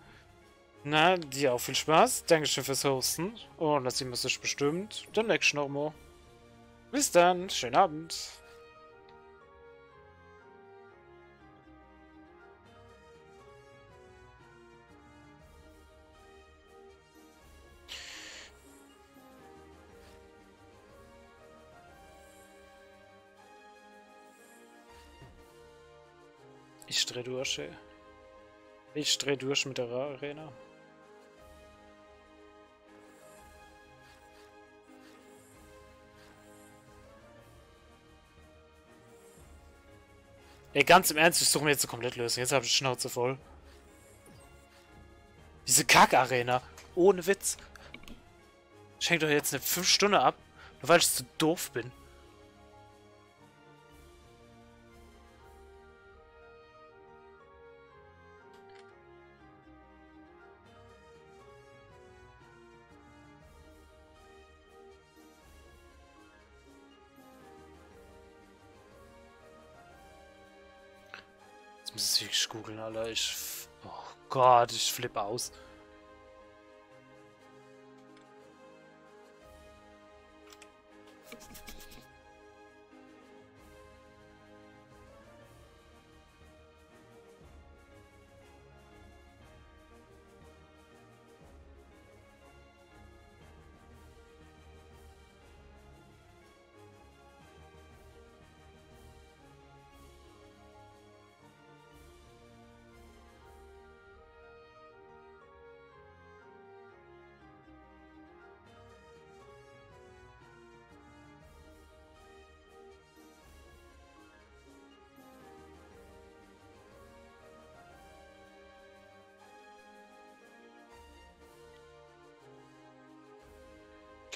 Na, dir auch viel Spaß. Dankeschön fürs Hosten. Und das sehen wir sich bestimmt demnächst nochmal. Bis dann. Schönen Abend. Ich dreh durch. Ich dreh durch mit der Arena. Ey, ganz im Ernst, ich suche mir jetzt eine Komplettlösung. Jetzt habe ich die Schnauze voll. Diese Kack-Arena. Ohne Witz. Schenk doch jetzt eine 5 Stunden ab, nur weil ich zu doof bin. Muss ich googeln, Alter. Ich. Oh Gott, ich flippe aus.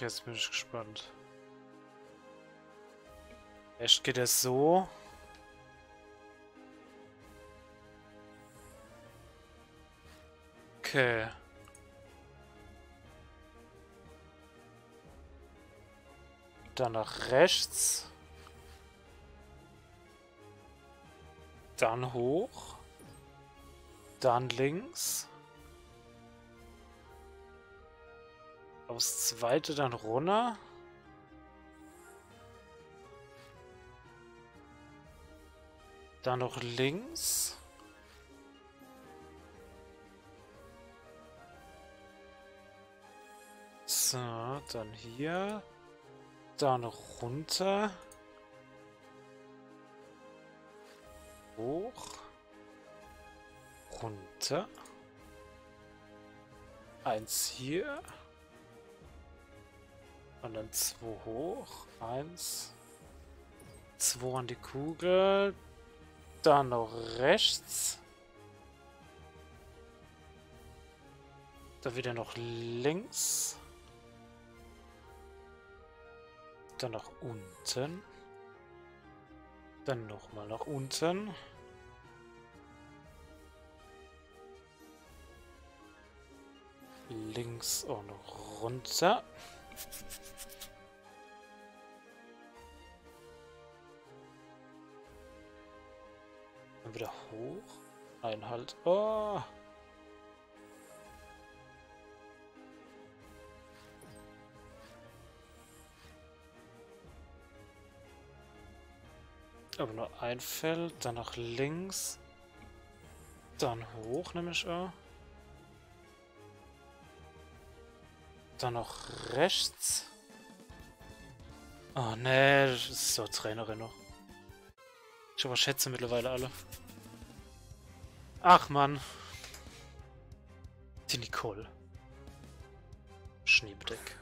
Jetzt bin ich gespannt. Echt geht es so? Okay. Dann nach rechts. Dann hoch. Dann links. Aufs zweite dann runter. Dann noch links. So, dann hier. Dann runter. Hoch. Runter. Eins hier. Und dann zwei hoch. Eins. Zwei an die Kugel. Dann noch rechts. Da wieder noch links. Dann nach unten. Dann nochmal nach unten. Links auch noch runter. Dann wieder hoch. Einhalt. Oh. Aber nur ein Feld, dann nach links, dann hoch, nehme ich an. Dann noch rechts. Oh ne, das ist so Trainerin noch. Ich überschätze mittlerweile alle. Ach man. Die Nicole. Schneebedeck.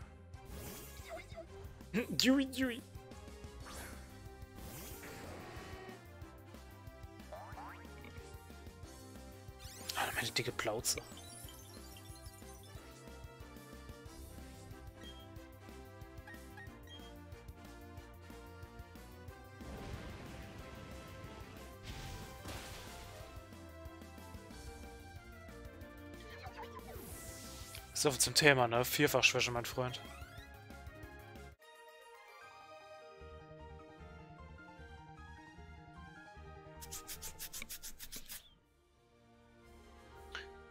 Dewey, Dewey. Ah, meine dicke Plauze. So zum Thema, ne? Vierfachschwäche, mein Freund.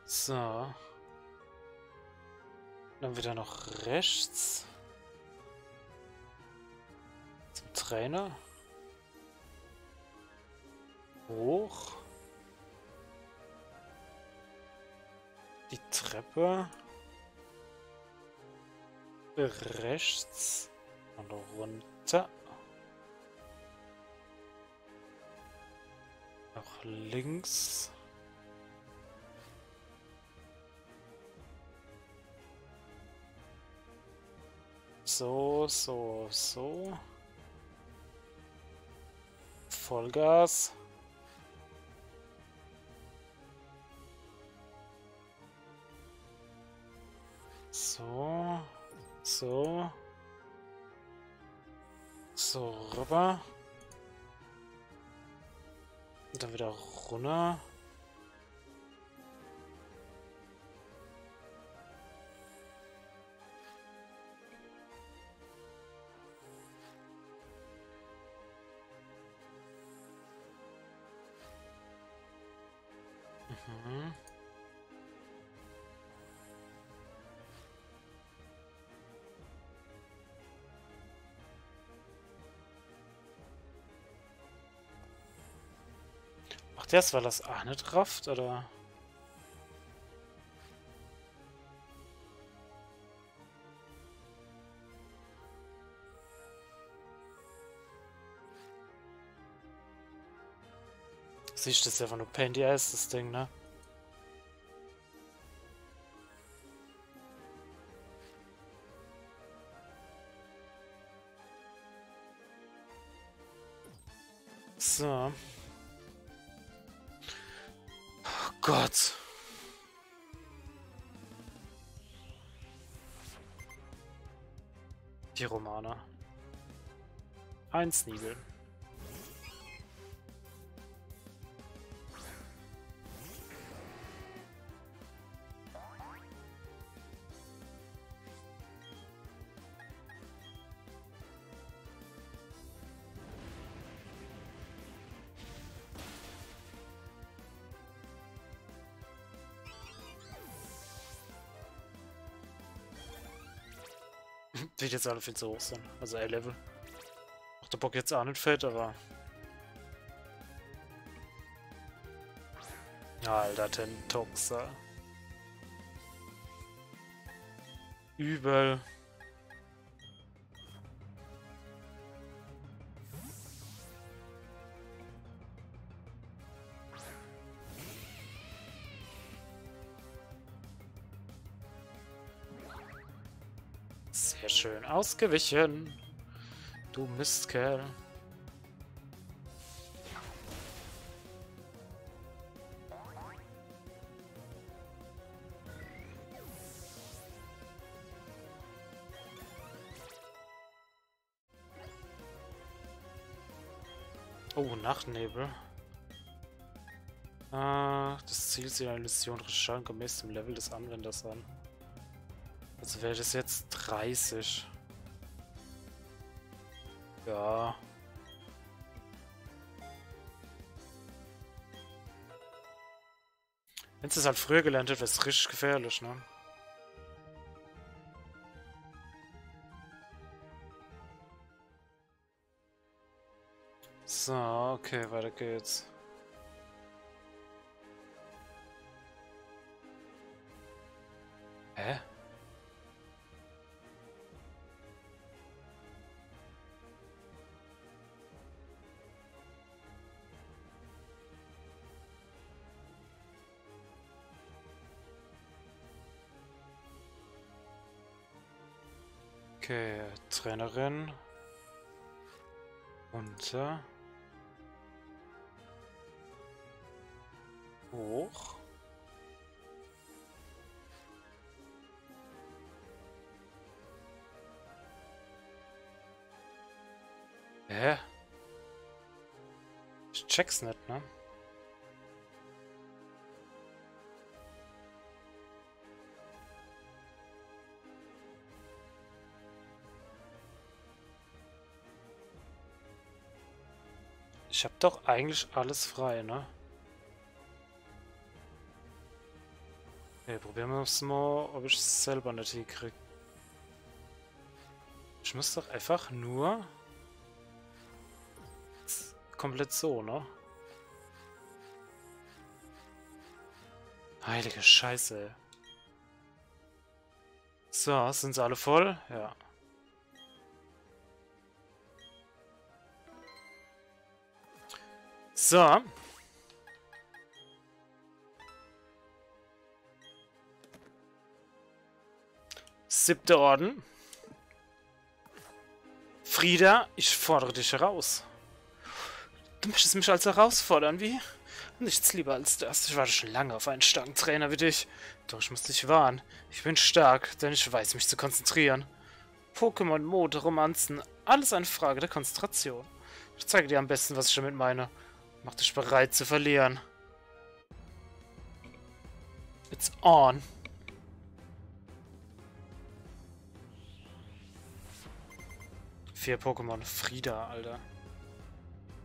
So. Dann wieder noch rechts. Zum Trainer. Hoch. Die Treppe rechts und runter. Auch links. So, so, so. Vollgas. So. So. So, rüber. Und dann wieder runter. Macht das, weil das auch nicht rafft, oder? Siehst du, das ist einfach nur Pain Ass, das Ding, ne? Gott. Die Romana. Ein Sneagle. Die jetzt alle viel zu hoch sind. Also A-Level. Macht der Bock jetzt auch nicht fett, aber... Alter, Tentoxa. Übel. Ausgewichen. Du Mistkerl. Oh, Nachtnebel. Ah, das Ziel sieht eine Illusion Schaden gemäß dem Level des Anwenders an. Also wäre das jetzt 30. Ja. Wenn es halt früher gelernt hätte, wäre es richtig gefährlich, ne? So, okay, weiter geht's. Hä? Okay, Trainerin. Runter. Hoch. Hä? Ich check's nicht, ne? Ich hab doch eigentlich alles frei, ne? Okay, probieren wir es mal, ob ich es selber nicht hinkriege. Ich muss doch einfach nur... Komplett so, ne? Heilige Scheiße. So, sind sie alle voll? Ja. So. Siebter Orden. Frieda, ich fordere dich heraus. Du möchtest mich also herausfordern, wie? Nichts lieber als das. Ich warte schon lange auf einen starken Trainer wie dich. Doch ich muss dich warnen. Ich bin stark, denn ich weiß mich zu konzentrieren. Pokémon, Mode, Romanzen, alles eine Frage der Konzentration. Ich zeige dir am besten, was ich damit meine. Mach dich bereit zu verlieren. It's on. Vier Pokémon. Frieda, Alter.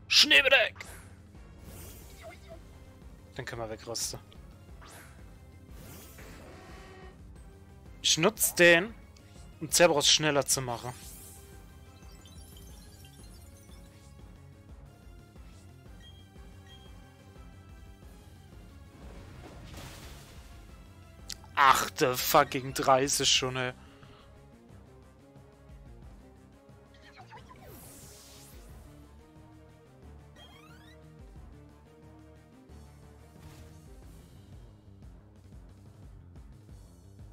Schneebedeck! Den können wir wegrüsten. Ich nutze den, um Cerberus schneller zu machen. Achte fucking 30 schon, ey.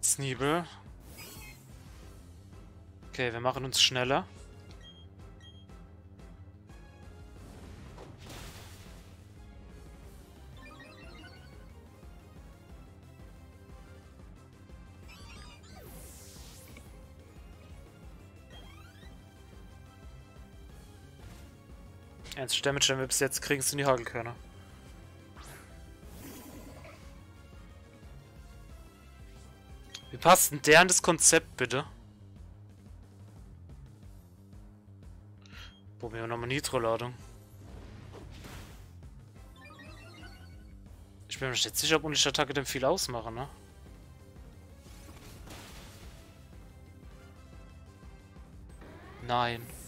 Sneebel. Okay, wir machen uns schneller. Ernst Damage, wenn wir bis jetzt kriegen, sind die Hagelkörner. Wie passt denn der an das Konzept, bitte? Probieren wir nochmal Nitro-Ladung. Ich bin mir nicht sicher, ob Unlichtattacke denn viel ausmachen, ne? Nein.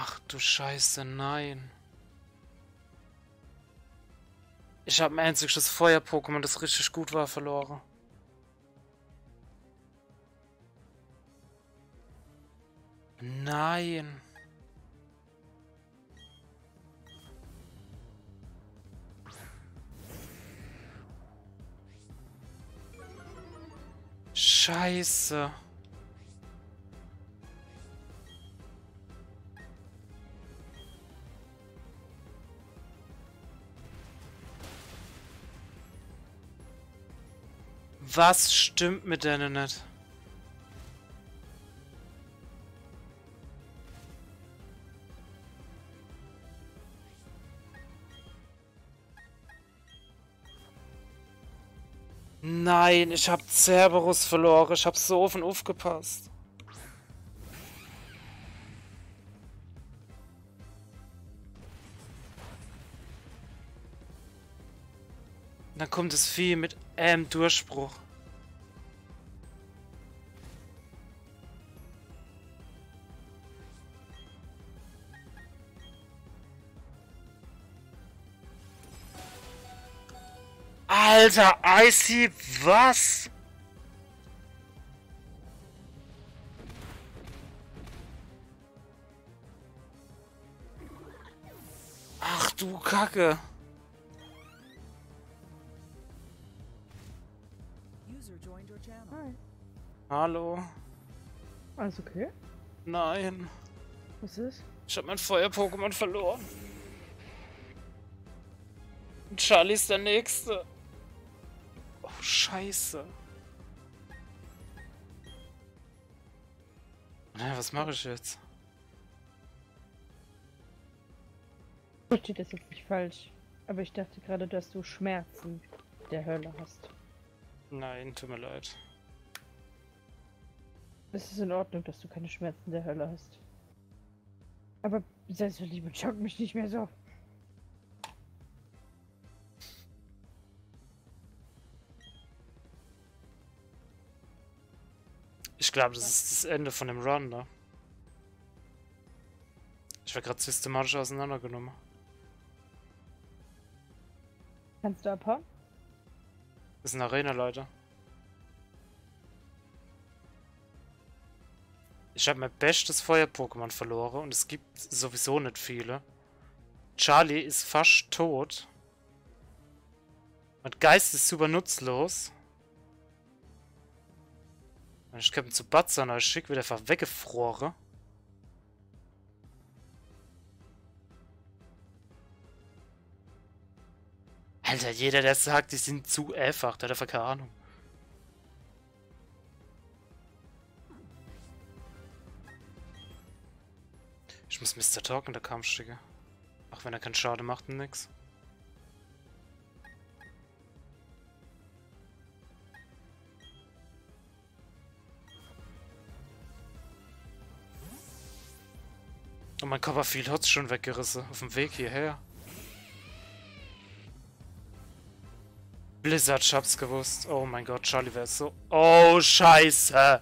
Ach du Scheiße, nein. Ich habe ein einziges Feuer-Pokémon, das richtig gut war, verloren. Nein. Scheiße. Was stimmt mit denen nicht? Nein, ich hab Cerberus verloren. Ich hab so offen aufgepasst. Dann kommt das Vieh mit ähm, Durchbruch. Alter, Icy, was? Ach du Kacke. Hallo. Alles okay? Nein. Was ist? Ich hab mein Feuer-Pokémon verloren. Und Charlie ist der Nächste. Oh, scheiße. Na, was mache ich jetzt? Versteht das jetzt nicht falsch. Aber ich dachte gerade, dass du Schmerzen der Hölle hast. Nein, tut mir leid. Es ist in Ordnung, dass du keine Schmerzen der Hölle hast. Aber Selbstverliebe schaut mich nicht mehr so. Ich glaube, das ist das Ende von dem Run, ne? Ich war gerade systematisch auseinandergenommen. Kannst du abhauen? Das ist eine Arena, Leute. Ich habe mein bestes Feuer-Pokémon verloren und es gibt sowieso nicht viele. Charlie ist fast tot. Mein Geist ist super nutzlos. Ich könnte zu Batzern, aber schick wird einfach weggefroren. Alter, jeder, der sagt, die sind zu einfach, der hat einfach keine Ahnung. Ich muss Mr. Talk in der Kampf schicken. Auch wenn er keinen Schaden macht und nix. Und mein Copperfield hat's schon weggerissen. Auf dem Weg hierher. Blizzard, ich hab's gewusst. Oh mein Gott, Charlie wäre so... Oh, scheiße!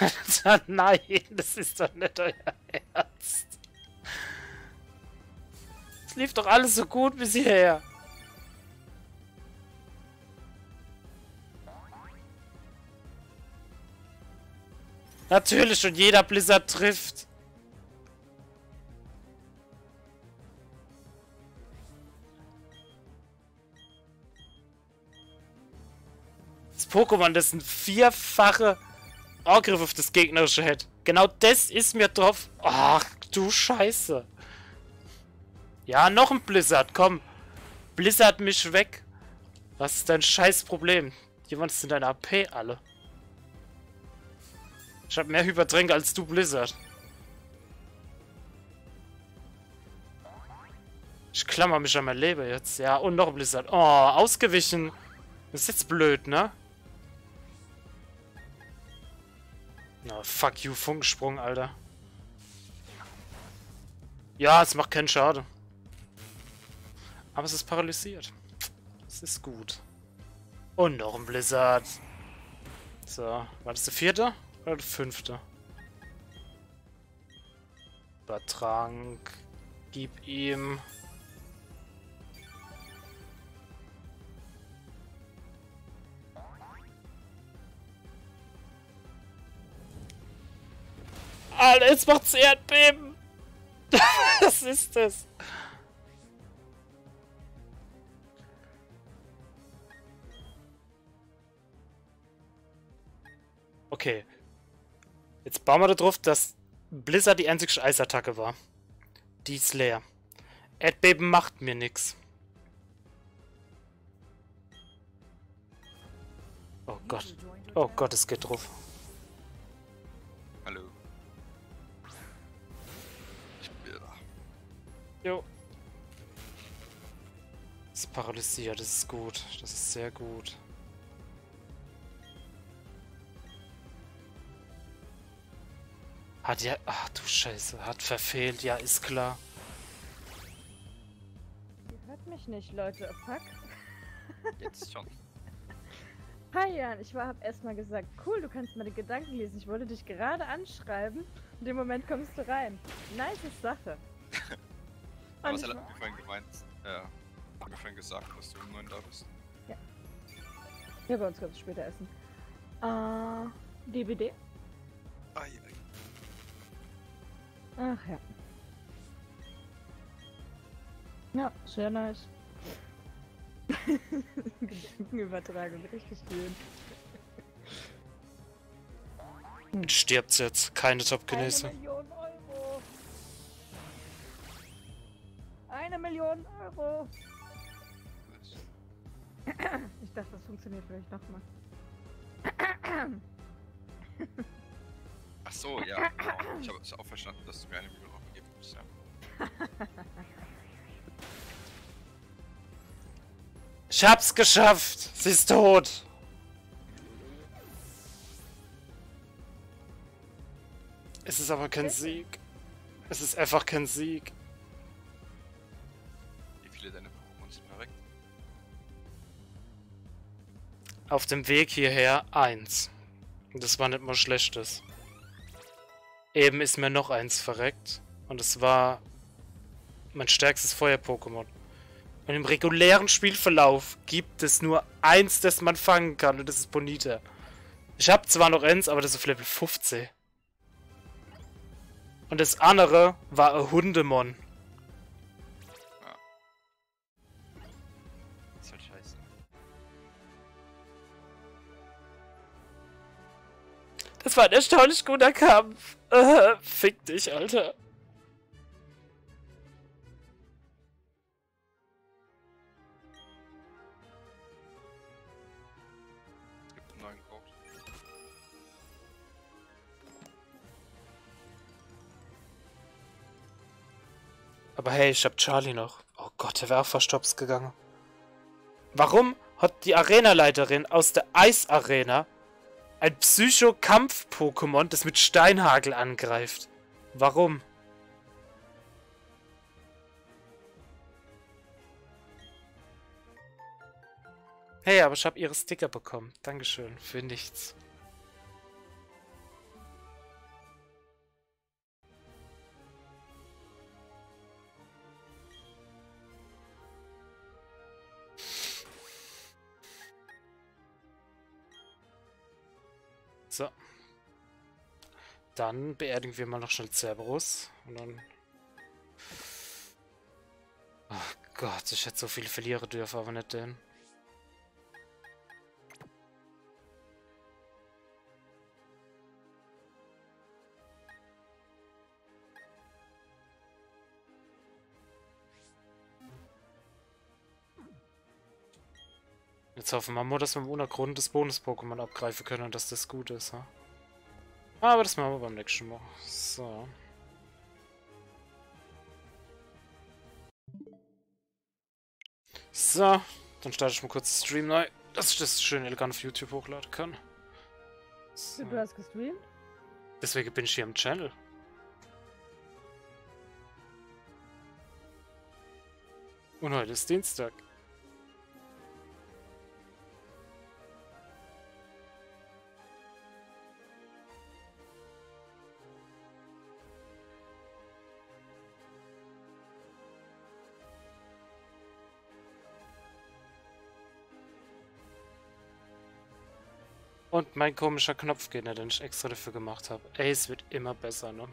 Alter, nein, das ist doch nicht euer Ernst. Es lief doch alles so gut bis hierher. Natürlich, und jeder Blizzard trifft. Das Pokémon, das sind vierfache Angriff auf das gegnerische Head. Genau das ist mir drauf. Ach, du Scheiße. Ja, noch ein Blizzard, komm. Blizzard mich weg. Was ist dein scheiß Problem? Jemand in deiner AP alle. Ich hab mehr Hypertränke als du, Blizzard. Ich klammer mich an mein Leben jetzt. Ja, und noch ein Blizzard. Oh, ausgewichen. Das ist jetzt blöd, ne? Na, fuck you, Funksprung, Alter. Ja, es macht keinen Schaden. Aber es ist paralysiert. Das ist gut. Und noch ein Blizzard. So, war das der vierte oder der fünfte? Übertrank. Gib ihm. Jetzt macht's Erdbeben. Was ist das? Okay. Jetzt bauen wir darauf, dass Blizzard die einzige Eisattacke war. Die ist leer. Erdbeben macht mir nichts. Oh Gott. Oh Gott, es geht drauf. Jo. Ist paralysiert, das ist gut. Das ist sehr gut. Hat ja. Ach du Scheiße, hat verfehlt, ja, ist klar. Ihr hört mich nicht, Leute. Fuck. Jetzt schon. Hi Jan, ich war, hab erstmal gesagt, cool, du kannst meine Gedanken lesen. Ich wollte dich gerade anschreiben. In dem Moment kommst du rein. Nice Sache. Aber was hat mir vorhin gemeint? Ja. Hat mir vorhin gesagt, dass du um 9 da bist. Ja, bei uns kannst du später essen. Äh, DBD? Ai, ai. Ach ja. Ja, sehr nice. Gedankenübertragung, richtig schön. Stirbt's jetzt. Keine Eine Top-Genese. Eine Million Euro! Ich dachte, das funktioniert vielleicht nochmal. Ach so, ja. Genau. Ich habe es auch verstanden, dass du mir eine Million Euro geben musst, ja. Ich hab's geschafft. Sie ist tot. Es ist aber kein Sieg. Es ist einfach kein Sieg. Auf dem Weg hierher eins. Das war nicht mal schlechtes. Eben ist mir noch eins verreckt. Und es war mein stärkstes Feuer-Pokémon. Und im regulären Spielverlauf gibt es nur eins, das man fangen kann. Und das ist Bonita. Ich habe zwar noch eins, aber das ist auf Level 15. Und das andere war ein Hundemon. Das ist halt Das war ein erstaunlich guter Kampf. Äh, fick dich, Alter. Aber hey, ich hab Charlie noch. Oh Gott, der wäre auch verstopst gegangen. Warum hat die Arenaleiterin aus der Eisarena ein Psycho-Kampf-Pokémon, das mit Steinhagel angreift? Warum? Hey, aber ich habe ihre Sticker bekommen. Dankeschön. Für nichts. Dann beerdigen wir mal noch schnell Cerberus. Und dann... Oh Gott, ich hätte so viele verlieren dürfen, aber nicht den. Jetzt hoffen wir mal, dass wir ohne Grund das Bonus-Pokémon abgreifen können und dass das gut ist, ha? Aber das machen wir beim nächsten Mal. So. So, dann starte ich mal kurz den Stream neu, dass ich das schön elegant auf YouTube hochladen kann. So. Du hast gestreamt? Deswegen bin ich hier im Channel. Und heute ist Dienstag. Und mein komischer Knopf den ich extra dafür gemacht habe. Ey, es wird immer besser, ne?